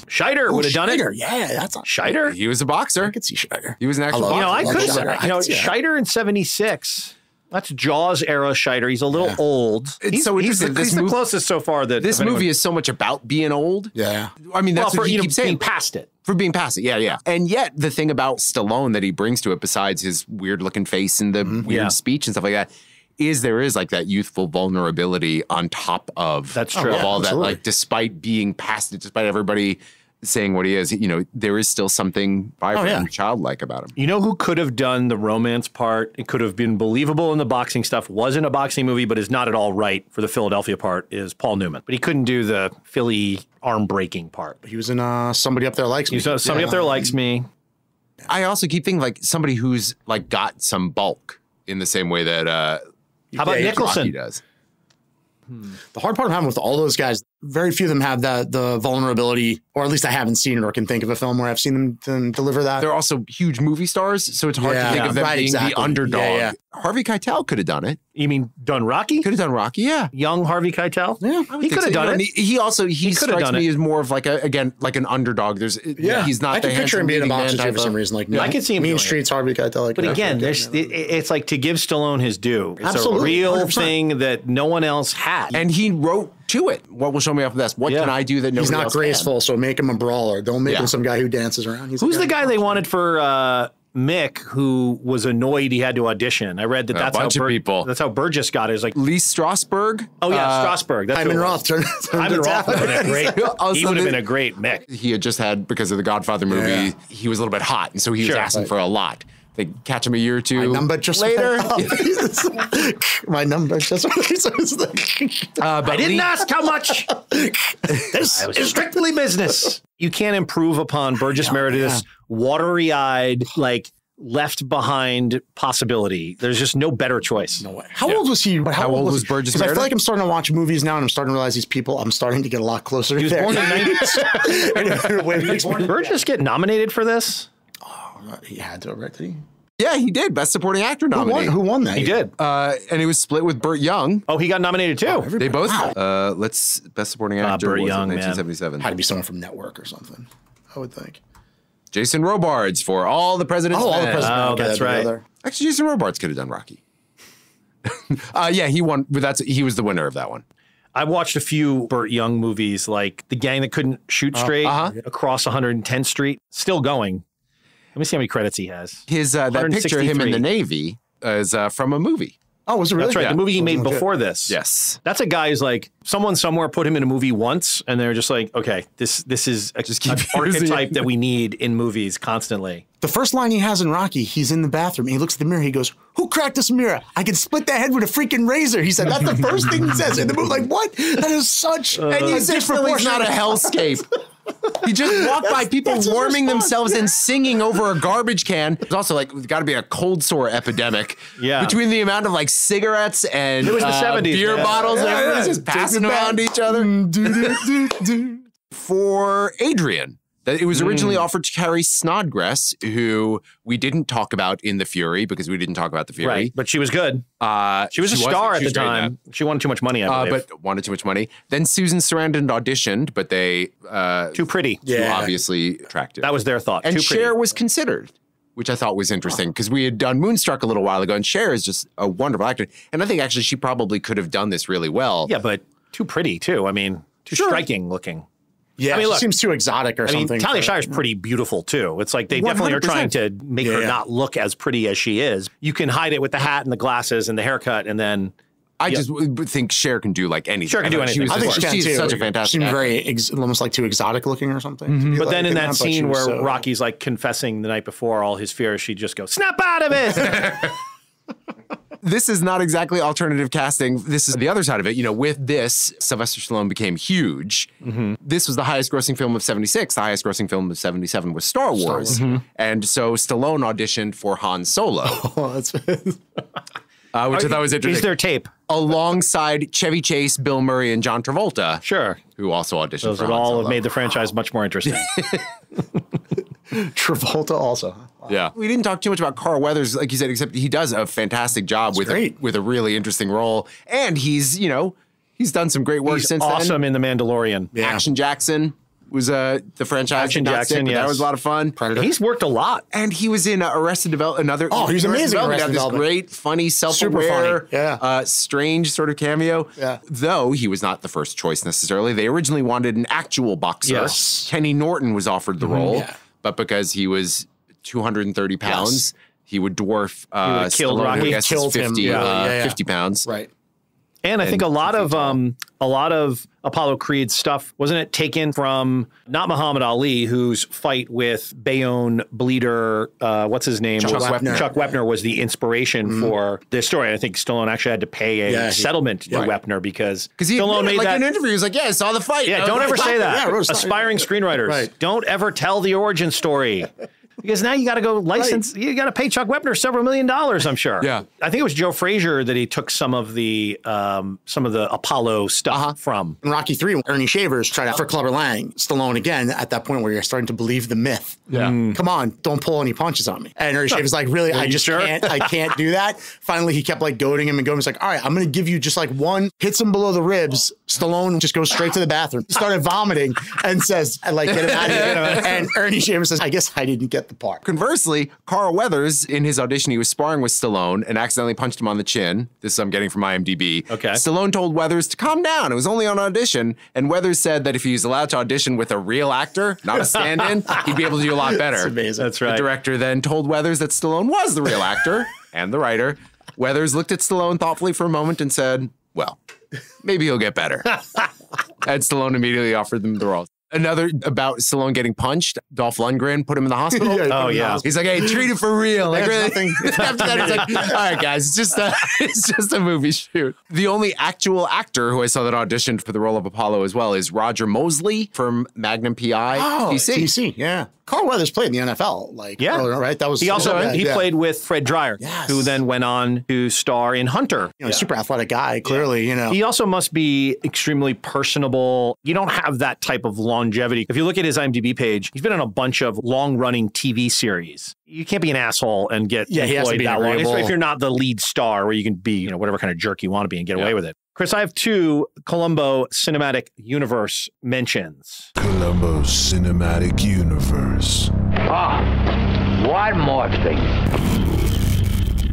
Speaker 2: Scheider would have done it.
Speaker 4: Yeah, that's not
Speaker 2: Scheider?
Speaker 3: He was a boxer.
Speaker 4: I could see Scheider.
Speaker 3: He was an actual
Speaker 4: love-
Speaker 2: You know,
Speaker 3: boxer.
Speaker 2: I could
Speaker 4: Scheider.
Speaker 2: have. You know,
Speaker 4: I could see that.
Speaker 2: Scheider in 76. That's Jaws era Scheider. He's a little
Speaker 4: Yeah.
Speaker 2: old.
Speaker 3: It's
Speaker 2: he's,
Speaker 3: so
Speaker 2: he's the,
Speaker 3: interesting. This
Speaker 2: he's the closest so far that
Speaker 3: This movie is so much about being old.
Speaker 4: Yeah.
Speaker 3: I mean,
Speaker 2: well,
Speaker 3: that's
Speaker 2: for
Speaker 3: what he
Speaker 2: you know,
Speaker 3: keeps saying.
Speaker 2: being past it.
Speaker 3: For being past it, yeah, yeah. And yet, the thing about Stallone that he brings to it, besides his weird looking face and the weird
Speaker 2: Mm-hmm. Yeah.
Speaker 3: speech and stuff like that, is there is like that youthful vulnerability on top of
Speaker 2: That's true.
Speaker 3: of
Speaker 2: Yeah,
Speaker 3: all that. Like, despite being past it, despite everybody saying what he is, you know, there is still something vibrant
Speaker 4: Oh, yeah.
Speaker 3: and childlike about him.
Speaker 2: You know who could have done the romance part? It could have been believable in the boxing stuff. Wasn't a boxing movie, but is not at all right for the Philadelphia part. Is Paul Newman? But he couldn't do the Philly arm breaking part.
Speaker 4: He was in uh, Somebody Up There Likes Me.
Speaker 2: He's uh, somebody
Speaker 4: Yeah.
Speaker 2: up there likes me.
Speaker 3: I also keep thinking like somebody who's like got some bulk in the same way that uh,
Speaker 2: How about
Speaker 3: Rocky
Speaker 2: Nicholson?
Speaker 3: does.
Speaker 4: The hard part I'm having with all those guys, very few of them have that the vulnerability, or at least I haven't seen it or can think of a film where I've seen them, them deliver that.
Speaker 3: They're also huge movie stars, so it's hard
Speaker 4: Yeah.
Speaker 3: to think
Speaker 4: Yeah.
Speaker 3: of them
Speaker 4: Right,
Speaker 3: being
Speaker 4: exactly.
Speaker 3: the underdog.
Speaker 4: Yeah, yeah.
Speaker 3: Harvey Keitel could have done it.
Speaker 2: You mean done Rocky?
Speaker 3: Could have done Rocky, yeah.
Speaker 2: Young Harvey Keitel?
Speaker 4: Yeah,
Speaker 2: He could have
Speaker 3: so.
Speaker 2: done
Speaker 3: You know,
Speaker 2: it.
Speaker 3: and He, he also he,
Speaker 2: He could have
Speaker 3: strikes
Speaker 2: done
Speaker 3: me
Speaker 2: it.
Speaker 3: as more of like a again like an underdog. There's
Speaker 4: yeah,
Speaker 3: he's not
Speaker 4: I
Speaker 3: the
Speaker 4: can picture him
Speaker 3: handsome
Speaker 4: being a
Speaker 3: leading man
Speaker 4: boxer for some
Speaker 3: of-
Speaker 4: reason. Like
Speaker 2: I could see him
Speaker 4: Mean
Speaker 2: doing it.
Speaker 4: Streets, Harvey Keitel. Like,
Speaker 2: But
Speaker 4: yeah,
Speaker 2: again, there's it, it's like to give Stallone his due. It's
Speaker 4: Absolutely,
Speaker 2: a real
Speaker 4: 100%.
Speaker 2: thing that no one else had.
Speaker 3: And he wrote to it. What will show me off of this? What
Speaker 2: Yeah.
Speaker 3: can I do that nobody
Speaker 4: he's not
Speaker 3: else
Speaker 4: graceful, so make him a brawler. Don't make
Speaker 3: Yeah.
Speaker 4: him some guy who dances around. He's a
Speaker 2: Who's the guy
Speaker 4: who-
Speaker 2: they wanted for uh, Mick, who was annoyed he had to audition? I read that
Speaker 3: A
Speaker 2: that's how
Speaker 3: bunch of
Speaker 2: Bur-
Speaker 3: people.
Speaker 2: That's how Burgess got it. It was like,
Speaker 3: Lee Strasberg.
Speaker 2: oh yeah,
Speaker 3: Uh,
Speaker 2: Strasberg. That's who
Speaker 4: Hyman. Roth turned, turned
Speaker 2: Hyman Roth would have been
Speaker 4: down.
Speaker 2: great.
Speaker 3: Also,
Speaker 2: he would have been a great Mick.
Speaker 3: he had just had because of the Godfather movie.
Speaker 4: Yeah.
Speaker 3: He was a little bit hot, and so he was asking
Speaker 4: Right.
Speaker 3: for a lot. They catch him a year or two
Speaker 4: My number just
Speaker 3: later.
Speaker 4: My number just.
Speaker 3: Uh, but
Speaker 2: I didn't
Speaker 3: Lee-
Speaker 2: ask how much. this is strictly business. You can't improve upon Burgess Meredith's watery-eyed, like left behind possibility. There's just no better choice.
Speaker 4: No way. How old was he? How,
Speaker 3: How old was
Speaker 4: he?
Speaker 3: Burgess
Speaker 4: 'Cause I feel like I'm starting to watch movies now, and I'm starting to realize these people. I'm starting to get a lot closer.
Speaker 2: He was
Speaker 4: to
Speaker 2: born in
Speaker 4: their-
Speaker 2: 90s. Burgess get nominated for this?
Speaker 4: He had to, right? Did he?
Speaker 3: yeah, he did best supporting actor
Speaker 4: Who won?
Speaker 3: nominee.
Speaker 4: Who won that?
Speaker 2: He did.
Speaker 3: Uh, and he was split with Burt Young.
Speaker 2: Oh, he got nominated too.
Speaker 3: They both. Uh, let's best supporting
Speaker 2: Ah,
Speaker 3: actor.
Speaker 2: Burt
Speaker 3: was it
Speaker 2: Young, man.
Speaker 3: 1977.
Speaker 4: Had to be someone from Network or something. I would think.
Speaker 3: Jason Robards for All the President's
Speaker 4: Oh, all the presidents.
Speaker 2: Oh,
Speaker 4: okay,
Speaker 2: that's right.
Speaker 4: the.
Speaker 3: Actually, Jason Robards could have done Rocky. uh, yeah, he won. But that's he was the winner of that one.
Speaker 2: I watched a few Burt Young movies, like The Gang That Couldn't Shoot Straight,
Speaker 3: uh-huh.
Speaker 2: Across 110th Street, still going. Let me see how many credits he has.
Speaker 3: His uh, that picture of him in the Navy is uh, from a movie.
Speaker 4: Oh, was it really?
Speaker 2: That's right.
Speaker 3: Yeah.
Speaker 2: The movie he made
Speaker 4: Legit.
Speaker 2: before this.
Speaker 3: Yes.
Speaker 2: That's a guy who's like someone somewhere put him in a movie once, and they're just like, okay, this this is a,
Speaker 3: Just keep
Speaker 2: an archetype that we need in movies constantly.
Speaker 4: The first line he has in Rocky, he's in the bathroom. He looks at the mirror. He goes, "Who cracked this mirror? I can split that head with a freaking razor." He said, "That's the first thing he says in the movie." Like, what? That is such.
Speaker 3: and
Speaker 4: a
Speaker 3: he says Philly's not a hellscape. He just walked by people warming themselves
Speaker 4: yeah.
Speaker 3: and singing over a garbage can. It's also like there's got to be a cold sore epidemic.
Speaker 2: Yeah.
Speaker 3: Between the amount of like cigarettes and
Speaker 2: It was the
Speaker 3: uh,
Speaker 2: 70s,
Speaker 3: beer
Speaker 2: man.
Speaker 3: bottles and
Speaker 4: Yeah,
Speaker 3: everybody's
Speaker 4: yeah.
Speaker 3: just passing around each other.
Speaker 4: Do.
Speaker 3: For Adrian, it was originally
Speaker 2: Mm.
Speaker 3: offered to Carrie Snodgress, who we didn't talk about in The Fury because we didn't talk about The Fury.
Speaker 2: Right, but she was good.
Speaker 3: Uh,
Speaker 2: She was a star at the
Speaker 3: was great in that.
Speaker 2: time. She wanted too much money, I
Speaker 3: Uh, but wanted too much money. Then Susan Sarandon auditioned, but they uh,
Speaker 2: too pretty.
Speaker 3: too obviously attractive.
Speaker 2: That was their thought.
Speaker 3: and
Speaker 2: too pretty.
Speaker 3: Cher was considered, which I thought was interesting because we had done Moonstruck a little while ago, and Cher is just a wonderful actor. And I think actually she probably could have done this really well.
Speaker 2: Yeah, but too pretty too. I mean, too striking looking.
Speaker 4: Yeah,
Speaker 2: I mean,
Speaker 4: she
Speaker 2: look,
Speaker 4: seems too exotic or
Speaker 2: I mean,
Speaker 4: something.
Speaker 2: Talia
Speaker 4: for-
Speaker 2: Shire's pretty beautiful too. It's like they definitely are trying to make her
Speaker 4: Yeah.
Speaker 2: not look as pretty as she is. You can hide it with the hat and the glasses and the haircut, and then
Speaker 3: I
Speaker 2: Yeah.
Speaker 3: just think Cher can do like anything.
Speaker 2: Cher can do
Speaker 3: thought she
Speaker 2: anything.
Speaker 4: I think she can
Speaker 3: she's
Speaker 4: too.
Speaker 3: such a fantastic. She's
Speaker 4: very ex- almost like too exotic looking or something. Mm-hmm.
Speaker 2: But then in that scene where
Speaker 4: so-
Speaker 2: Rocky's like confessing the night before all his fears, she just goes, "Snap out of it!"
Speaker 3: this is not exactly alternative casting. This is the other side of it. You know, with this, Sylvester Stallone became huge.
Speaker 2: Mm-hmm.
Speaker 3: This was the highest grossing film of 76. The highest grossing film of 77 was Star Wars.
Speaker 4: Wars.
Speaker 2: Mm-hmm.
Speaker 3: And so Stallone auditioned for Han Solo,
Speaker 4: Oh, that's
Speaker 3: uh, which I thought was interesting.
Speaker 2: Is there tape?
Speaker 3: Alongside Chevy Chase, Bill Murray, and John Travolta.
Speaker 2: Sure.
Speaker 3: Who also auditioned
Speaker 2: Those
Speaker 3: for
Speaker 2: would all
Speaker 3: Solo.
Speaker 2: have made the franchise much more interesting.
Speaker 4: Travolta also.
Speaker 3: Yeah. We didn't talk too much about Carl Weathers, like you said, except he does a fantastic job with a,
Speaker 4: great.
Speaker 3: with a really interesting role. And he's, you know, he's done some great work
Speaker 2: He's
Speaker 3: since
Speaker 2: awesome
Speaker 3: then.
Speaker 2: in The Mandalorian. Yeah.
Speaker 3: Action Jackson was uh, the franchise.
Speaker 2: Action
Speaker 3: did
Speaker 2: Jackson,
Speaker 3: stick,
Speaker 2: yes.
Speaker 3: That was a lot of fun.
Speaker 4: Predator.
Speaker 2: He's worked a lot.
Speaker 3: And he was in uh, Arrested Development. Another
Speaker 4: Oh, he was amazing in
Speaker 3: Development.
Speaker 4: Arrested
Speaker 3: Had this
Speaker 4: Development.
Speaker 3: great, funny, self-aware,
Speaker 4: yeah.
Speaker 3: uh, strange sort of cameo.
Speaker 4: Yeah.
Speaker 3: Though he was not the first choice necessarily. They originally wanted an actual boxer.
Speaker 2: Yes.
Speaker 3: Kenny Norton was offered the role,
Speaker 4: Yeah.
Speaker 3: but because he was 230 pounds, he would dwarf uh,
Speaker 2: would've killed
Speaker 3: Stallone, who
Speaker 2: Rocky.
Speaker 3: I guess is
Speaker 4: Killed him,
Speaker 3: 50,
Speaker 4: yeah,
Speaker 3: uh,
Speaker 4: yeah, yeah.
Speaker 3: 50 pounds.
Speaker 4: Right.
Speaker 2: And I think a lot of um, a lot of Apollo Creed stuff wasn't it taken from not Muhammad Ali, whose fight with Bayonne Bleeder, uh, what's his name?
Speaker 4: Chuck
Speaker 2: was,
Speaker 4: Wepner.
Speaker 2: Chuck Wepner was the inspiration for this story. I think Stallone actually had to pay a
Speaker 4: Yeah, he-
Speaker 2: settlement to
Speaker 4: right.
Speaker 2: Wepner because
Speaker 3: Because he
Speaker 2: Stallone
Speaker 3: admitted,
Speaker 2: made
Speaker 3: like
Speaker 2: that.
Speaker 3: in an interview, he was like, "Yeah, I saw the fight."
Speaker 2: yeah, don't ever say that.
Speaker 4: Yeah, I wrote a story.
Speaker 2: Aspiring screenwriters,
Speaker 4: Right.
Speaker 2: don't ever tell the origin story. Because now you got to go license. You got to pay Chuck Wepner several million dollars. I'm sure.
Speaker 3: Yeah.
Speaker 2: I think it was Joe Frazier that he took some of the um, some of the Apollo stuff
Speaker 3: Uh-huh.
Speaker 2: from.
Speaker 4: In Rocky Three, Earnie Shavers tried out for Clubber Lang. Stallone again at that point where you're starting to believe the myth.
Speaker 3: Yeah.
Speaker 4: Come on, don't pull any punches on me. And Earnie Shavers like, really, I just
Speaker 2: sure?
Speaker 4: can't, I can't do that. Finally, he kept like goading him and going. He's like, all right, I'm gonna give you just like one, hits him below the ribs. Stallone just goes straight to the bathroom, started vomiting, and says, like get him out of here. and Earnie Shavers says, I guess I didn't get the part.
Speaker 3: Conversely, Carl Weathers, in his audition, he was sparring with Stallone and accidentally punched him on the chin. This I'm getting from IMDb.
Speaker 2: Okay.
Speaker 3: Stallone told Weathers to calm down. It was only on audition. And Weathers said that if he was allowed to audition with a real actor, not a stand in, he'd be able to do a lot better.
Speaker 4: That's amazing.
Speaker 2: That's right.
Speaker 3: The director then told Weathers that Stallone was the real actor and the writer. Weathers looked at Stallone thoughtfully for a moment and said, Well, maybe he'll get better. and Stallone immediately offered them the role. Another about Stallone getting punched. Dolph Lundgren put him in the hospital.
Speaker 4: Yeah,
Speaker 2: Oh,
Speaker 4: him in the oh,
Speaker 2: yeah.
Speaker 4: hospital.
Speaker 3: He's like, hey, treat it for real. Like, really?
Speaker 4: nothing-
Speaker 3: After that, he's like, all right, guys, it's just a, it's just a movie shoot. The only actual actor who I saw that auditioned for the role of Apollo as well is Roger Mosley from Magnum PI.
Speaker 4: Oh,
Speaker 3: TC.
Speaker 4: TC, yeah. Carl Weathers played in the NFL, like
Speaker 2: Yeah.
Speaker 4: earlier, right? That was
Speaker 2: He also
Speaker 4: yeah,
Speaker 2: he
Speaker 4: yeah.
Speaker 2: played with Fred Dryer,
Speaker 4: Yes.
Speaker 2: who then went on to star in Hunter.
Speaker 4: you know, super athletic guy, clearly, you know.
Speaker 2: He also must be extremely personable. You don't have that type of longevity. If you look at his IMDb page, he's been on a bunch of long-running TV series. You can't be an asshole and get
Speaker 4: Yeah, he has to
Speaker 2: employed
Speaker 4: be
Speaker 2: that long. If you're not the lead star, where you can be, you know, whatever kind of jerk you want to be and get away with it. Chris, I have two Columbo Cinematic Universe mentions.
Speaker 15: Columbo Cinematic Universe.
Speaker 7: Ah, one more thing.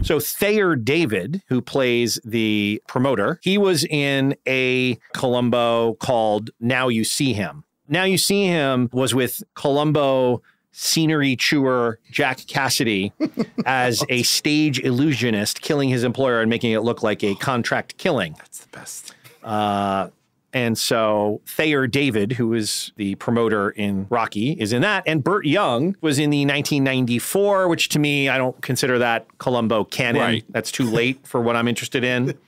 Speaker 2: So Thayer David, who plays the promoter, he was in a Columbo called Now You See Him. Now You See Him was with Columbo scenery chewer Jack Cassidy as a stage illusionist, killing his employer and making it look like a contract killing.
Speaker 3: That's the best.
Speaker 2: Uh, and so Thayer David, who is the promoter in Rocky, is in that. And Burt Young was in the 1994, which to me, I don't consider that Columbo canon.
Speaker 3: Right.
Speaker 2: That's too late for what I'm interested in.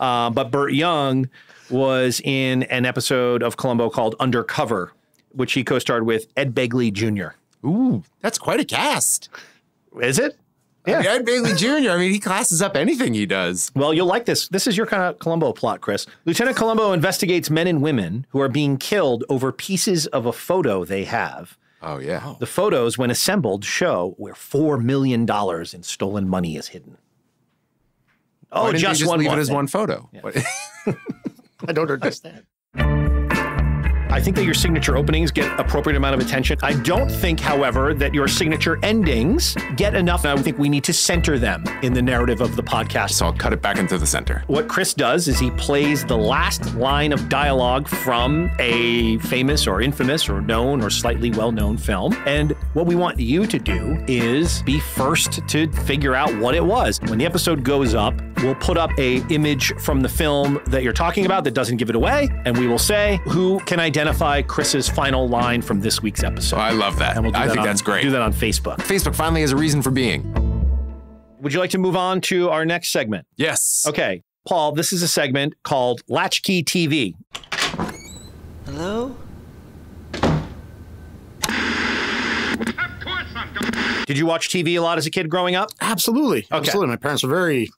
Speaker 2: Uh, but Burt Young was in an episode of Columbo called Undercover, which he co starred with Ed Begley Jr.
Speaker 3: Ooh, that's quite a cast.
Speaker 2: Is it?
Speaker 3: Yeah. Ed Begley Jr., I mean, he classes up anything he does.
Speaker 2: Well, you'll like this. This is your kind of Columbo plot, Chris. Lieutenant Columbo investigates men and women who are being killed over pieces of a photo they have.
Speaker 3: Oh, yeah. Oh.
Speaker 2: The photos, when assembled, show where $4 million in stolen money is hidden. Oh,
Speaker 3: Why didn't
Speaker 2: just,
Speaker 3: just
Speaker 2: one
Speaker 3: leave
Speaker 2: more
Speaker 3: it as
Speaker 2: thing.
Speaker 3: one photo. What-
Speaker 4: I don't understand.
Speaker 2: I think that your signature openings get appropriate amount of attention. I don't think, however, that your signature endings get enough. I think we need to center them in the narrative of the podcast.
Speaker 3: So I'll cut it back into the center.
Speaker 2: What Chris does is he plays the last line of dialogue from a famous or infamous or known or slightly well-known film. And what we want you to do is be first to figure out what it was. When the episode goes up, we'll put up a image from the film that you're talking about that doesn't give it away, and we will say who can identify Chris's final line from this week's episode.
Speaker 3: Oh, I love that.
Speaker 2: And we'll do
Speaker 3: I
Speaker 2: that
Speaker 3: think
Speaker 2: on-
Speaker 3: that's great.
Speaker 2: Do that on Facebook.
Speaker 3: Facebook finally has a reason for being.
Speaker 2: Would you like to move on to our next segment?
Speaker 3: Yes.
Speaker 2: Okay. Paul, this is a segment called Latchkey TV.
Speaker 16: Hello? Of course I'm.
Speaker 2: Did you watch TV a lot as a kid growing up?
Speaker 4: Absolutely. Absolutely. My parents were very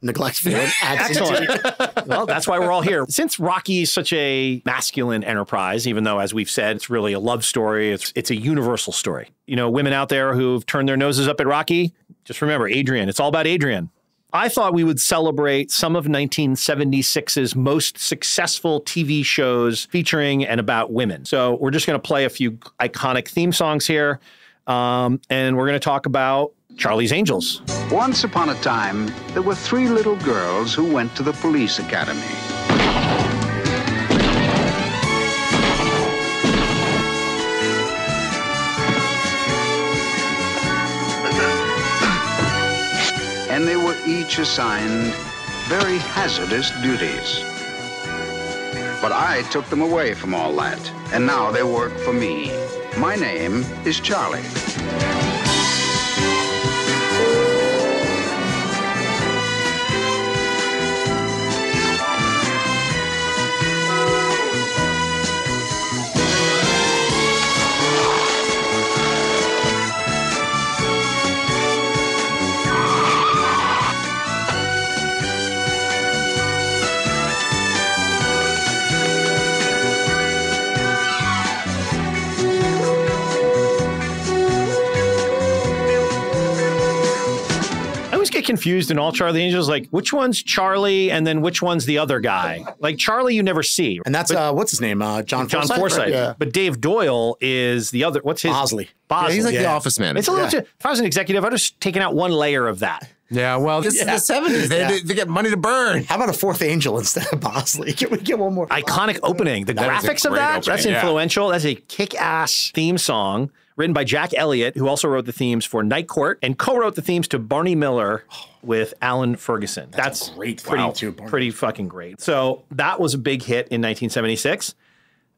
Speaker 4: neglectful and absentee.
Speaker 2: Excellent. well, that's why we're all here. Since Rocky is such a masculine enterprise, even though, as we've said, it's really a love story, it's, it's a universal story. You know, women out there who've turned their noses up at Rocky, just remember Adrian. It's all about Adrian. I thought we would celebrate some of 1976's most successful TV shows featuring and about women. So we're just going to play a few iconic theme songs here. Um, and we're going to talk about Charlie's Angels.
Speaker 17: Once upon a time, there were three little girls who went to the police academy. And they were each assigned very hazardous duties. But I took them away from all that, and now they work for me. My name is Charlie.
Speaker 2: Get confused in all Charlie Angels, like which one's Charlie and then which one's the other guy. Like Charlie, you never see,
Speaker 4: And that's uh, what's his name? Uh, John
Speaker 2: John
Speaker 4: Forsythe.
Speaker 2: Forsythe.
Speaker 4: right? Yeah.
Speaker 2: But Dave Doyle is the other. What's his?
Speaker 4: Bosley.
Speaker 2: Bosley.
Speaker 3: Yeah, he's like the office man.
Speaker 2: It's a little.
Speaker 3: Yeah.
Speaker 2: Too, if I was an executive, I'd just taken out one layer of that.
Speaker 3: Yeah, well, this
Speaker 4: Yeah.
Speaker 3: is the 70s. They,
Speaker 4: Yeah.
Speaker 3: they, they get money to burn.
Speaker 4: How about a fourth angel instead of Bosley? Can we get one more?
Speaker 2: Iconic opening. The
Speaker 3: That is a
Speaker 2: graphics of that,
Speaker 3: opening,
Speaker 2: that's
Speaker 3: yeah.
Speaker 2: influential. That's a kick ass theme song written by Jack Elliott, who also wrote the themes for Night Court and co wrote the themes to Barney Miller with Allyn Ferguson. That's,
Speaker 4: great
Speaker 2: pretty,
Speaker 4: theme, too,
Speaker 2: pretty fucking great. So that was a big hit in 1976,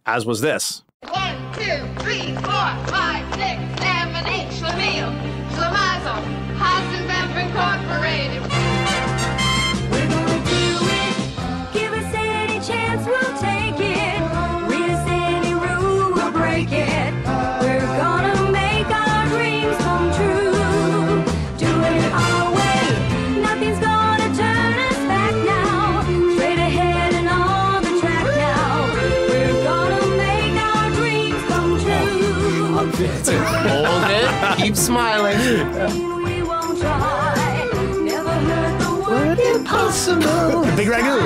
Speaker 2: as was this.
Speaker 9: One, two, three, four, five, six, seven, eight. Schlemiel, Schlemazel, Hasenpfeffer Incorporated.
Speaker 3: Keep smiling.
Speaker 18: We won't try. Never heard the word
Speaker 4: Impossible. Big ragu.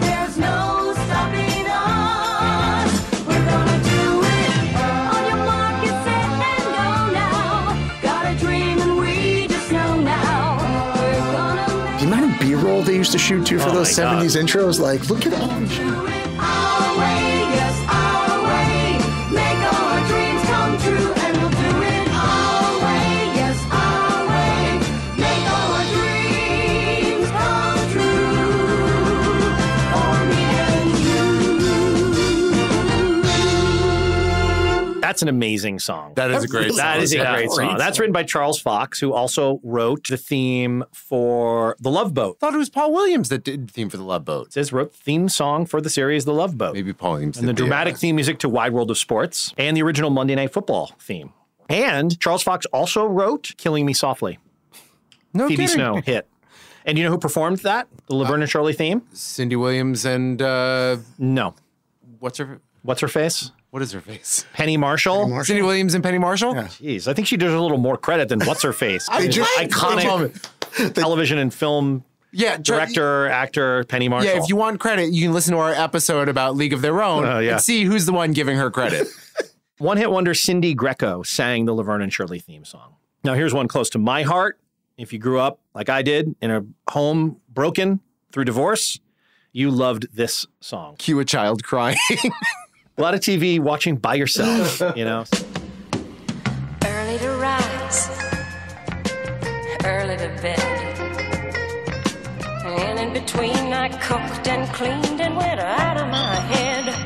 Speaker 18: there's no stopping us. We're gonna do it. On your mark, get set, and go now. Got a dream, and we just know now. We're gonna
Speaker 4: The amount of B-roll they used to shoot too for
Speaker 2: Oh
Speaker 4: those
Speaker 2: my God.
Speaker 4: 70s intros, like look at all.
Speaker 2: That's an amazing song.
Speaker 3: That is a great song.
Speaker 2: That is a
Speaker 3: Yeah.
Speaker 2: great song. That's written by Charles Fox, who also wrote the theme for The Love Boat.
Speaker 3: I thought it was Paul Williams that did the theme for the Love Boat.
Speaker 2: It says wrote the theme song for the series The Love Boat.
Speaker 3: Maybe Paul Williams
Speaker 2: and the dramatic
Speaker 3: uh,
Speaker 2: theme music to Wide World of Sports and the original Monday Night Football theme. And Charles Fox also wrote Killing Me Softly.
Speaker 3: No
Speaker 2: Phoebe
Speaker 3: kidding.
Speaker 2: Snow hit. And you know who performed that? The Laverne and Shirley theme?
Speaker 3: Cindy Williams and uh,
Speaker 2: No.
Speaker 3: what's her?
Speaker 2: What's her face?
Speaker 3: What is her face?
Speaker 2: Penny Marshall.
Speaker 3: Cindy Williams and Penny Marshall?
Speaker 2: Jeez, I think she deserves a little more credit than what's her face.
Speaker 3: I just-
Speaker 2: iconic television and film
Speaker 3: Yeah, try-
Speaker 2: director, actor Penny Marshall.
Speaker 3: Yeah, if you want credit, you can listen to our episode about League of Their Own
Speaker 2: Oh, yeah.
Speaker 3: and see who's the one giving her credit.
Speaker 2: One hit wonder Cyndi Grecco sang the Laverne and Shirley theme song. Now, here's one close to my heart. If you grew up like I did in a home broken through divorce, you loved this song.
Speaker 3: Cue a child crying.
Speaker 2: a lot of TV watching by yourself, you know?
Speaker 18: Early to rise, early to bed. And in between, I cooked and cleaned and went out of my head.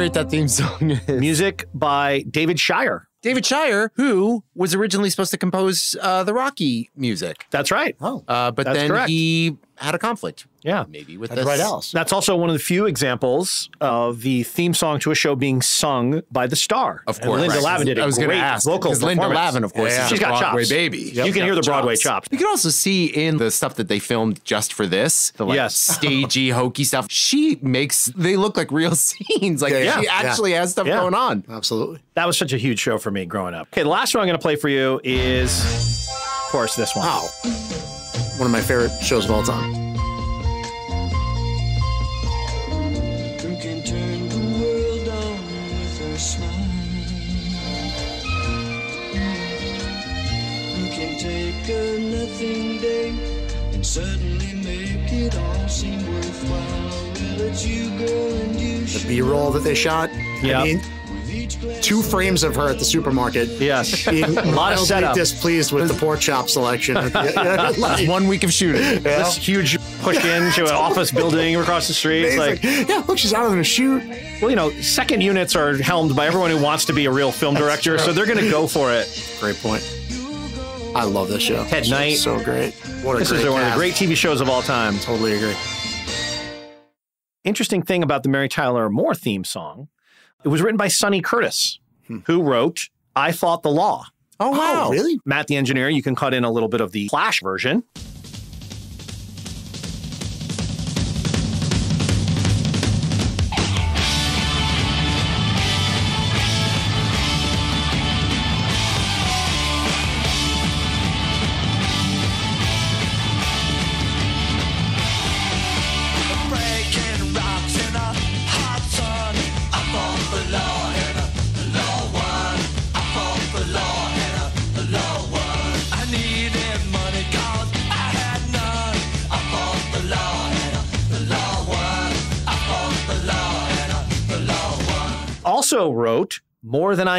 Speaker 3: Great that theme song is.
Speaker 2: Music by David Shire.
Speaker 3: David Shire, who was originally supposed to compose uh, the Rocky music.
Speaker 2: That's right.
Speaker 4: Oh,
Speaker 3: Uh, but
Speaker 2: That's
Speaker 3: then
Speaker 2: correct.
Speaker 3: he had a conflict.
Speaker 2: Yeah.
Speaker 3: Maybe with
Speaker 4: That's right, Alice.
Speaker 2: That's also one of the few examples of the theme song to a show being sung by the star.
Speaker 3: Of
Speaker 2: And
Speaker 3: course.
Speaker 2: Linda
Speaker 3: Right.
Speaker 2: Lavin did
Speaker 3: I was gonna ask,
Speaker 2: vocal
Speaker 3: 'cause Linda
Speaker 2: performance.
Speaker 3: Lavin, of course, is
Speaker 2: she's
Speaker 3: a
Speaker 2: got
Speaker 3: Broadway
Speaker 2: chops.
Speaker 3: baby.
Speaker 2: You
Speaker 3: She's
Speaker 2: can hear
Speaker 3: got
Speaker 2: the Broadway
Speaker 3: chops.
Speaker 2: chops.
Speaker 3: You can also see in the stuff that they filmed just for this, the like
Speaker 2: Yes.
Speaker 3: stagey, hokey stuff. She makes they look like real scenes. Like
Speaker 2: Yeah,
Speaker 3: she
Speaker 2: yeah.
Speaker 3: actually has stuff
Speaker 2: Yeah.
Speaker 3: going on.
Speaker 4: Absolutely.
Speaker 2: That was such a huge show for me growing up. Okay, the last one I'm going to play for you is, of course, this one.
Speaker 4: Wow. One of my favorite shows of all time.
Speaker 19: Who can turn the world on with her smile? Who can take a nothing day and suddenly make it all seem worthwhile? Well, it's you, girl, and you
Speaker 4: The B-roll that they shot.
Speaker 2: Yeah.
Speaker 4: I mean, two frames of her at the supermarket.
Speaker 2: Yes.
Speaker 4: Being
Speaker 2: A lot of setup.
Speaker 4: displeased with the pork chop selection. Like,
Speaker 3: One week of shooting.
Speaker 4: Yeah.
Speaker 2: This huge push into an office building across the street. It's like,
Speaker 4: yeah, look, she's out on a shoot.
Speaker 2: well, you know, second units are helmed by everyone who wants to be a real film director, so they're going to go for it.
Speaker 4: Great point. I love this show.
Speaker 2: Ted Knight.
Speaker 4: So great. What a
Speaker 2: This
Speaker 4: great
Speaker 2: is one of the great TV shows of all time.
Speaker 4: Totally agree.
Speaker 2: Interesting thing about the Mary Tyler Moore theme song, it was written by Sonny Curtis, hmm. who wrote I Fought the Law.
Speaker 3: Oh wow.
Speaker 4: Oh, really?
Speaker 2: Matt the engineer, you can cut in a little bit of the Clash version.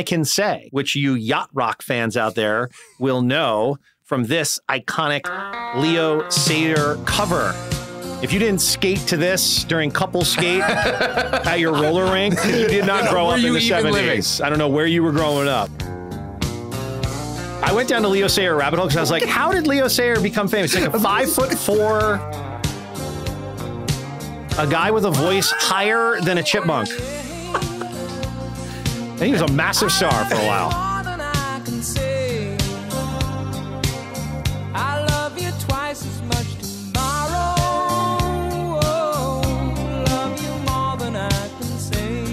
Speaker 19: I
Speaker 2: Can Say, which you yacht rock fans out there will know from this iconic Leo Sayer cover. If you didn't skate to this during couple skate at your roller rink, you did not grow up in the 70s.
Speaker 3: living?
Speaker 2: I don't know where you were growing up. I went down to Leo Sayer rabbit hole because I was like, how did Leo Sayer become famous? Like a five foot four, a guy with a voice higher than a chipmunk. And he was a massive star for a while.
Speaker 19: More than I can say. I love you twice as much tomorrow. Oh, love you more than I can say.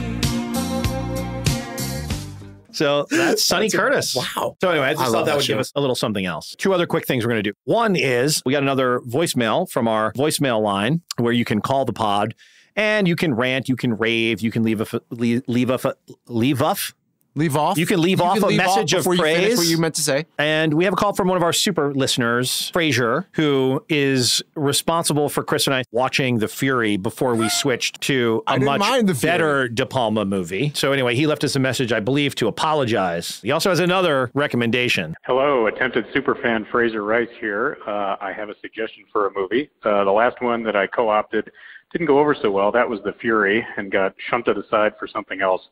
Speaker 2: So that's Sonny
Speaker 4: That's a-
Speaker 2: Curtis.
Speaker 4: wow.
Speaker 2: So anyway, I
Speaker 4: I
Speaker 2: just thought that
Speaker 4: that
Speaker 2: would give us a little something else. Two other quick things we're going to do. One is we got another voicemail from our voicemail line where you can call the pod and you can rant, you can rave, you can leave a f- leave, leave a f- leave off
Speaker 3: Leave off.
Speaker 2: You can leave off a
Speaker 3: leave
Speaker 2: message of
Speaker 3: before you finish what you meant to say.
Speaker 2: And we have a call from one of our super listeners, Frazier, who is responsible for Chris and I watching The Fury before we switched to a
Speaker 3: I didn't
Speaker 2: much
Speaker 3: The
Speaker 2: better De Palma movie. So anyway, he left us a message, I believe, to apologize. He also has another recommendation.
Speaker 20: Hello, attempted superfan Fraser Rice here. Uh, I have a suggestion for a movie. Uh, the last one that I co-opted didn't go over so well. That was The Fury and got shunted aside for something else.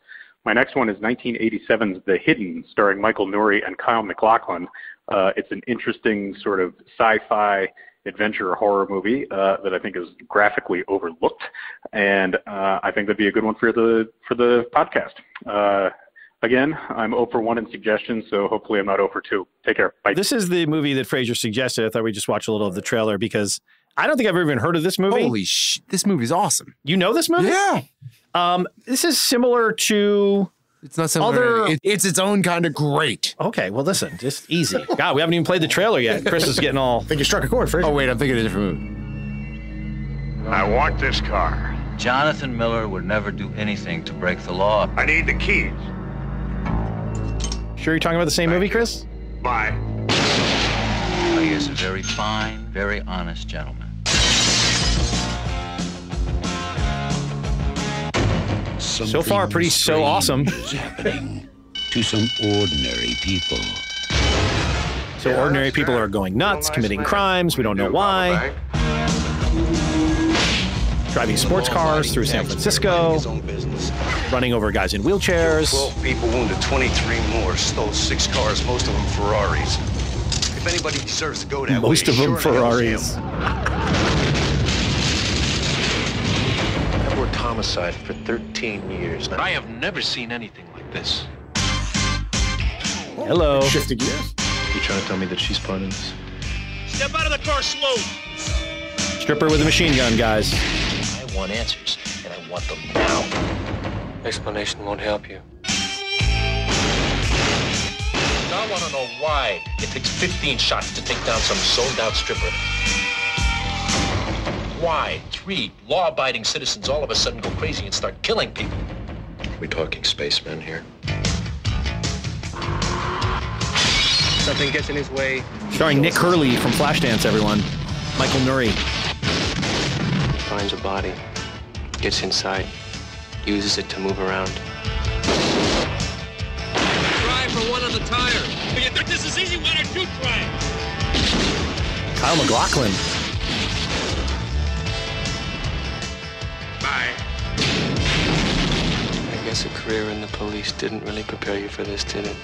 Speaker 20: My next one is 1987's The Hidden, starring Michael Nouri and Kyle MacLachlan. Uh, it's an interesting sort of sci-fi adventure horror movie uh, that I think is graphically overlooked, and uh, I think that'd be a good one for the for the podcast. Uh, again, I'm 0 for 1 in suggestions, so hopefully I'm not 0 for 2. Take care. Bye.
Speaker 2: This is the movie that Frazier suggested. I thought we'd just watch a little of the trailer because I don't think I've ever even heard of this movie.
Speaker 3: Holy sh! This movie's awesome.
Speaker 2: You know this movie?
Speaker 3: Yeah.
Speaker 2: Um, this is similar to.
Speaker 3: It's not similar.
Speaker 2: Other.
Speaker 3: It- it's its own kind of great.
Speaker 2: Okay, well, listen, just easy. God, we haven't even played the trailer yet. Chris is getting all. I
Speaker 4: think you struck a chord, Fraser.
Speaker 3: Oh wait, I'm thinking of a different movie.
Speaker 21: I want this car.
Speaker 22: Jonathan Miller would never do anything to break the law.
Speaker 21: I need the keys.
Speaker 2: Sure, you're talking about the same movie, Chris?
Speaker 21: Bye.
Speaker 22: He is a very fine, very honest gentleman.
Speaker 2: So far, pretty so awesome.
Speaker 23: happening to some ordinary people.
Speaker 2: So ordinary people are going nuts, committing crimes. We don't know why. Driving sports cars through San Francisco, running over guys in wheelchairs.
Speaker 24: 12 people wounded, 23 more. Stole six cars, most of them Ferraris. If anybody deserves to go that way,
Speaker 2: Most of them
Speaker 24: sure
Speaker 2: Ferraris.
Speaker 25: homicide for 13 years. Now, I have never seen anything like this.
Speaker 2: Hello.
Speaker 4: Shifted gears.
Speaker 25: You trying to tell me that she's part of this?
Speaker 21: Step out of the car slow.
Speaker 2: Stripper with a machine gun, guys.
Speaker 25: I want answers, and I want them now. Explanation won't help you. I want to know why it takes 15 shots to take down some sold-out stripper. Why three law-abiding citizens all of a sudden go crazy and start killing people? We talking spacemen here?
Speaker 24: Something gets in his way.
Speaker 2: Starring Nick Hurley from Flashdance, everyone. Michael Nouri.
Speaker 25: Finds a body, gets inside, uses it to move around.
Speaker 21: Try for one on the tire. If you think this is easy, why don't you try it?
Speaker 2: Kyle MacLachlan.
Speaker 21: Bye.
Speaker 25: I guess a career in the police didn't really prepare you for this, did it?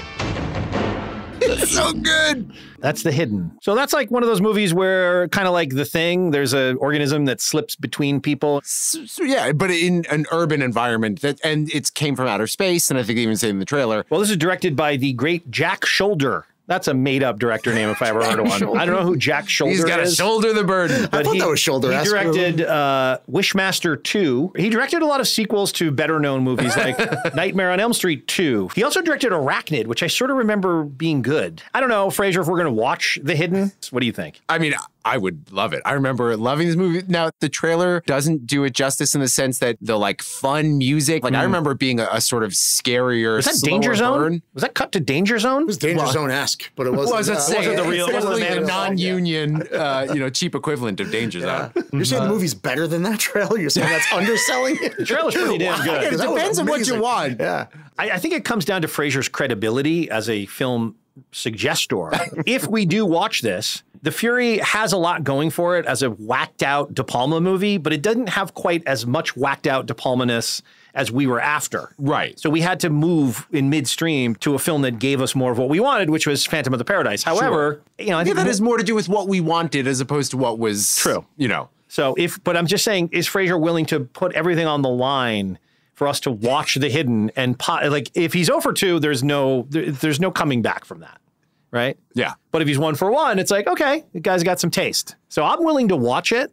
Speaker 3: It's so good.
Speaker 2: That's the hidden. So that's like one of those movies where kind of like the thing, there's an organism that slips between people.
Speaker 3: So, so yeah, but in an urban environment that, and it came from outer space, and I think they even say in the trailer.
Speaker 2: Well, this is directed by the great Jack Sholder. That's a made up director name if I ever heard of one. I don't know who Jack Sholder is.
Speaker 3: He's got to shoulder the burden.
Speaker 2: But
Speaker 4: thought
Speaker 2: he,
Speaker 4: that was Sholder
Speaker 2: He directed uh, Wishmaster 2. He directed a lot of sequels to better known movies like Nightmare on Elm Street 2. He also directed Arachnid, which I sort of remember being good. I don't know, Fraser, if we're going to watch The Hidden, what do you think?
Speaker 3: I mean, I would love it. I remember loving this movie. Now, the trailer doesn't do it justice in the sense that the like fun music, like I
Speaker 2: Mm.
Speaker 3: remember it being a, a sort of scarier,
Speaker 2: Was that Danger Zone?
Speaker 3: burn.
Speaker 2: Was that cut to Danger Zone? It
Speaker 4: was Danger
Speaker 3: Well-
Speaker 4: Zone esque, but it wasn't.
Speaker 3: Was
Speaker 4: uh,
Speaker 3: gonna say,
Speaker 2: wasn't the real-
Speaker 3: it's
Speaker 2: wasn't the
Speaker 3: definitely a
Speaker 2: man-
Speaker 3: non-union, uh, you know, cheap equivalent of Danger Zone.
Speaker 4: You're saying the movie's better than that trailer? You're saying that's underselling it?
Speaker 2: The trailer's pretty damn good.
Speaker 3: It depends on what you want.
Speaker 4: Yeah.
Speaker 2: I, I think it comes down to Fraser's credibility as a film suggestor. if we do watch this, The Fury has a lot going for it as a whacked out De Palma movie, but it doesn't have quite as much whacked out De Palma-ness as we were after.
Speaker 3: Right.
Speaker 2: So we had to move in midstream to a film that gave us more of what we wanted, which was Phantom of the Paradise. However, you know, I think
Speaker 3: think that has more to do with what we wanted as opposed to what was
Speaker 2: True.
Speaker 3: You know,
Speaker 2: So if, but I'm just saying, is Fraser willing to put everything on the line for us to watch The Hidden and po- like if he's over two, there's no there, there's no coming back from that, right?
Speaker 3: yeah.
Speaker 2: But if he's one for one, it's like okay, the guy's got some taste. So I'm willing to watch it,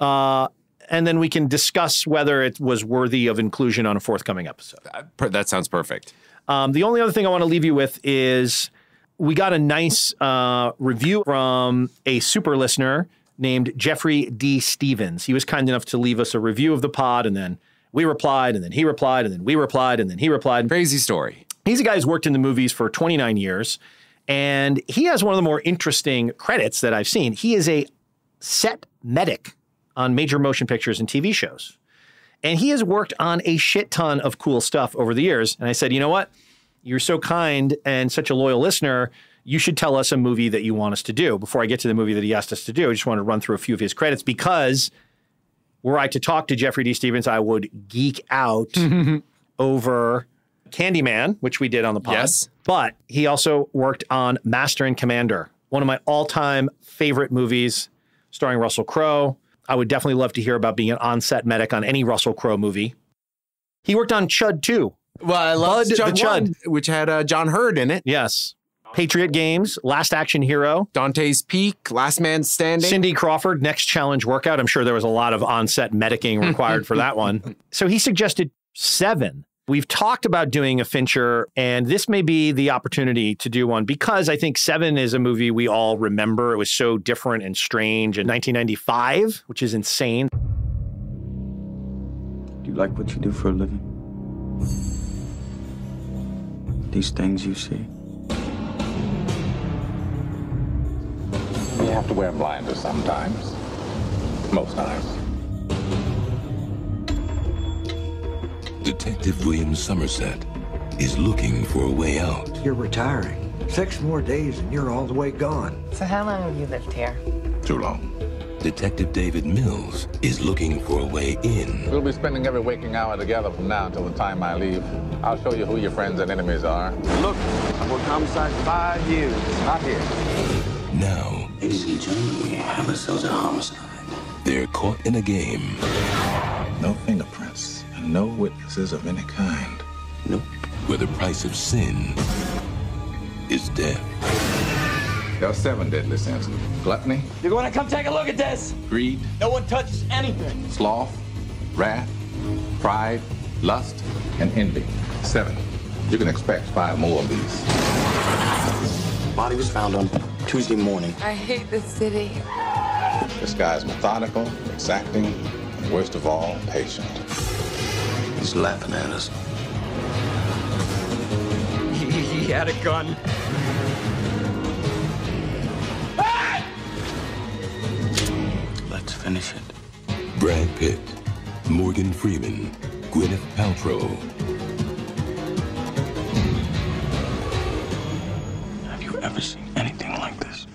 Speaker 2: uh, and then we can discuss whether it was worthy of inclusion on a forthcoming episode.
Speaker 3: Per- That sounds perfect.
Speaker 2: Um, the only other thing I want to leave you with is we got a nice uh, review from a super listener named Jeffrey D. Stevens. He was kind enough to leave us a review of the pod, and then we replied, and then he replied, and then we replied, and then he replied.
Speaker 3: Crazy story.
Speaker 2: He's a guy who's worked in the movies for 29 years, and he has one of the more interesting credits that I've seen. He is a set medic on major motion pictures and TV shows. And he has worked on a shit ton of cool stuff over the years. And I said, you know what? You're so kind and such a loyal listener. You should tell us a movie that you want us to do. Before I get to the movie that he asked us to do, I just want to run through a few of his credits because were I to talk to Jeffrey D. Stevens, I would geek out over Candyman, which we did on the pod.
Speaker 3: Yes.
Speaker 2: But he also worked on Master and Commander, one of my all time favorite movies starring Russell Crowe. I would definitely love to hear about being an on set medic on any Russell Crowe movie. He worked on Chud too.
Speaker 3: Well, I love Chud
Speaker 2: the Chud.
Speaker 3: One, which had uh, John Heard in it.
Speaker 2: Yes. Patriot Games, Last Action Hero,
Speaker 3: Dante's Peak, Last Man Standing.
Speaker 2: Cindy Crawford, Next Challenge Workout. I'm sure there was a lot of on set medicing required for that one. So he suggested seven. We've talked about doing a Fincher, and this may be the opportunity to do one because I think Seven is a movie we all remember. It was so different and strange in 1995, which is insane.
Speaker 26: Do you like what you do for a living? These things you see?
Speaker 27: Have to wear blinders sometimes. Most times.
Speaker 28: Detective William Somerset is looking for a way out.
Speaker 29: You're retiring. Six more days and you're all the way gone.
Speaker 30: So how long have you lived here?
Speaker 28: Too long. Detective David Mills is looking for a way in.
Speaker 27: We'll be spending every waking hour together from now until the time I leave. I'll show you who your friends and enemies are.
Speaker 26: Look, I've worked homicide five years. Not here.
Speaker 28: Now,
Speaker 26: Ladies and gentlemen, we have ourselves a homicide.
Speaker 28: they're caught in a game.
Speaker 27: No fingerprints and no witnesses of any kind.
Speaker 28: Nope. Where the price of sin is death.
Speaker 27: There are seven deadly sins. Gluttony,
Speaker 21: You're going to come take a look at this.
Speaker 27: greed,
Speaker 21: No one touches anything.
Speaker 27: sloth, wrath, pride, lust, and envy. Seven. You can expect five more of these.
Speaker 26: Body was found on Tuesday morning.
Speaker 30: I hate this city.
Speaker 27: This guy's methodical, exacting, and worst of all, patient.
Speaker 26: He's laughing at us.
Speaker 21: he had a gun.
Speaker 26: Let's finish it.
Speaker 28: Brad Pitt, Morgan Freeman, Gwyneth Paltrow.
Speaker 26: Have you seen anything like this?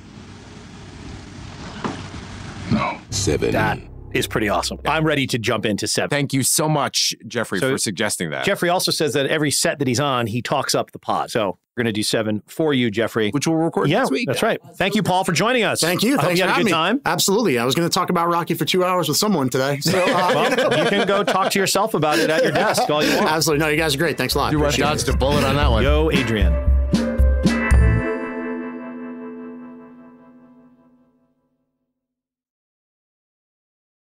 Speaker 26: No.
Speaker 28: Seven.
Speaker 2: That is pretty awesome. I'm ready to jump into seven.
Speaker 3: Thank you so much, Jeffrey,
Speaker 2: So-
Speaker 3: for suggesting that.
Speaker 2: Jeffrey also says that every set that he's on, he talks up the pod. So we're going to do seven for you, Jeffrey.
Speaker 3: Which we'll record
Speaker 2: yeah,
Speaker 3: next week.
Speaker 2: That's right. Thank you, Paul, for joining us.
Speaker 4: Thank you.
Speaker 2: I hope
Speaker 4: Thanks
Speaker 2: you
Speaker 4: for
Speaker 2: had a
Speaker 4: having
Speaker 2: good
Speaker 4: me.
Speaker 2: time.
Speaker 4: Absolutely. I was going to talk about Rocky for two hours with someone today. So, uh,
Speaker 2: Well, you can go talk to yourself about it at your desk all you want.
Speaker 4: Absolutely. No, you guys are great. Thanks a lot.
Speaker 3: You
Speaker 4: Appreciate it.
Speaker 3: dodged a bullet on that one.
Speaker 2: Yo, Adrian.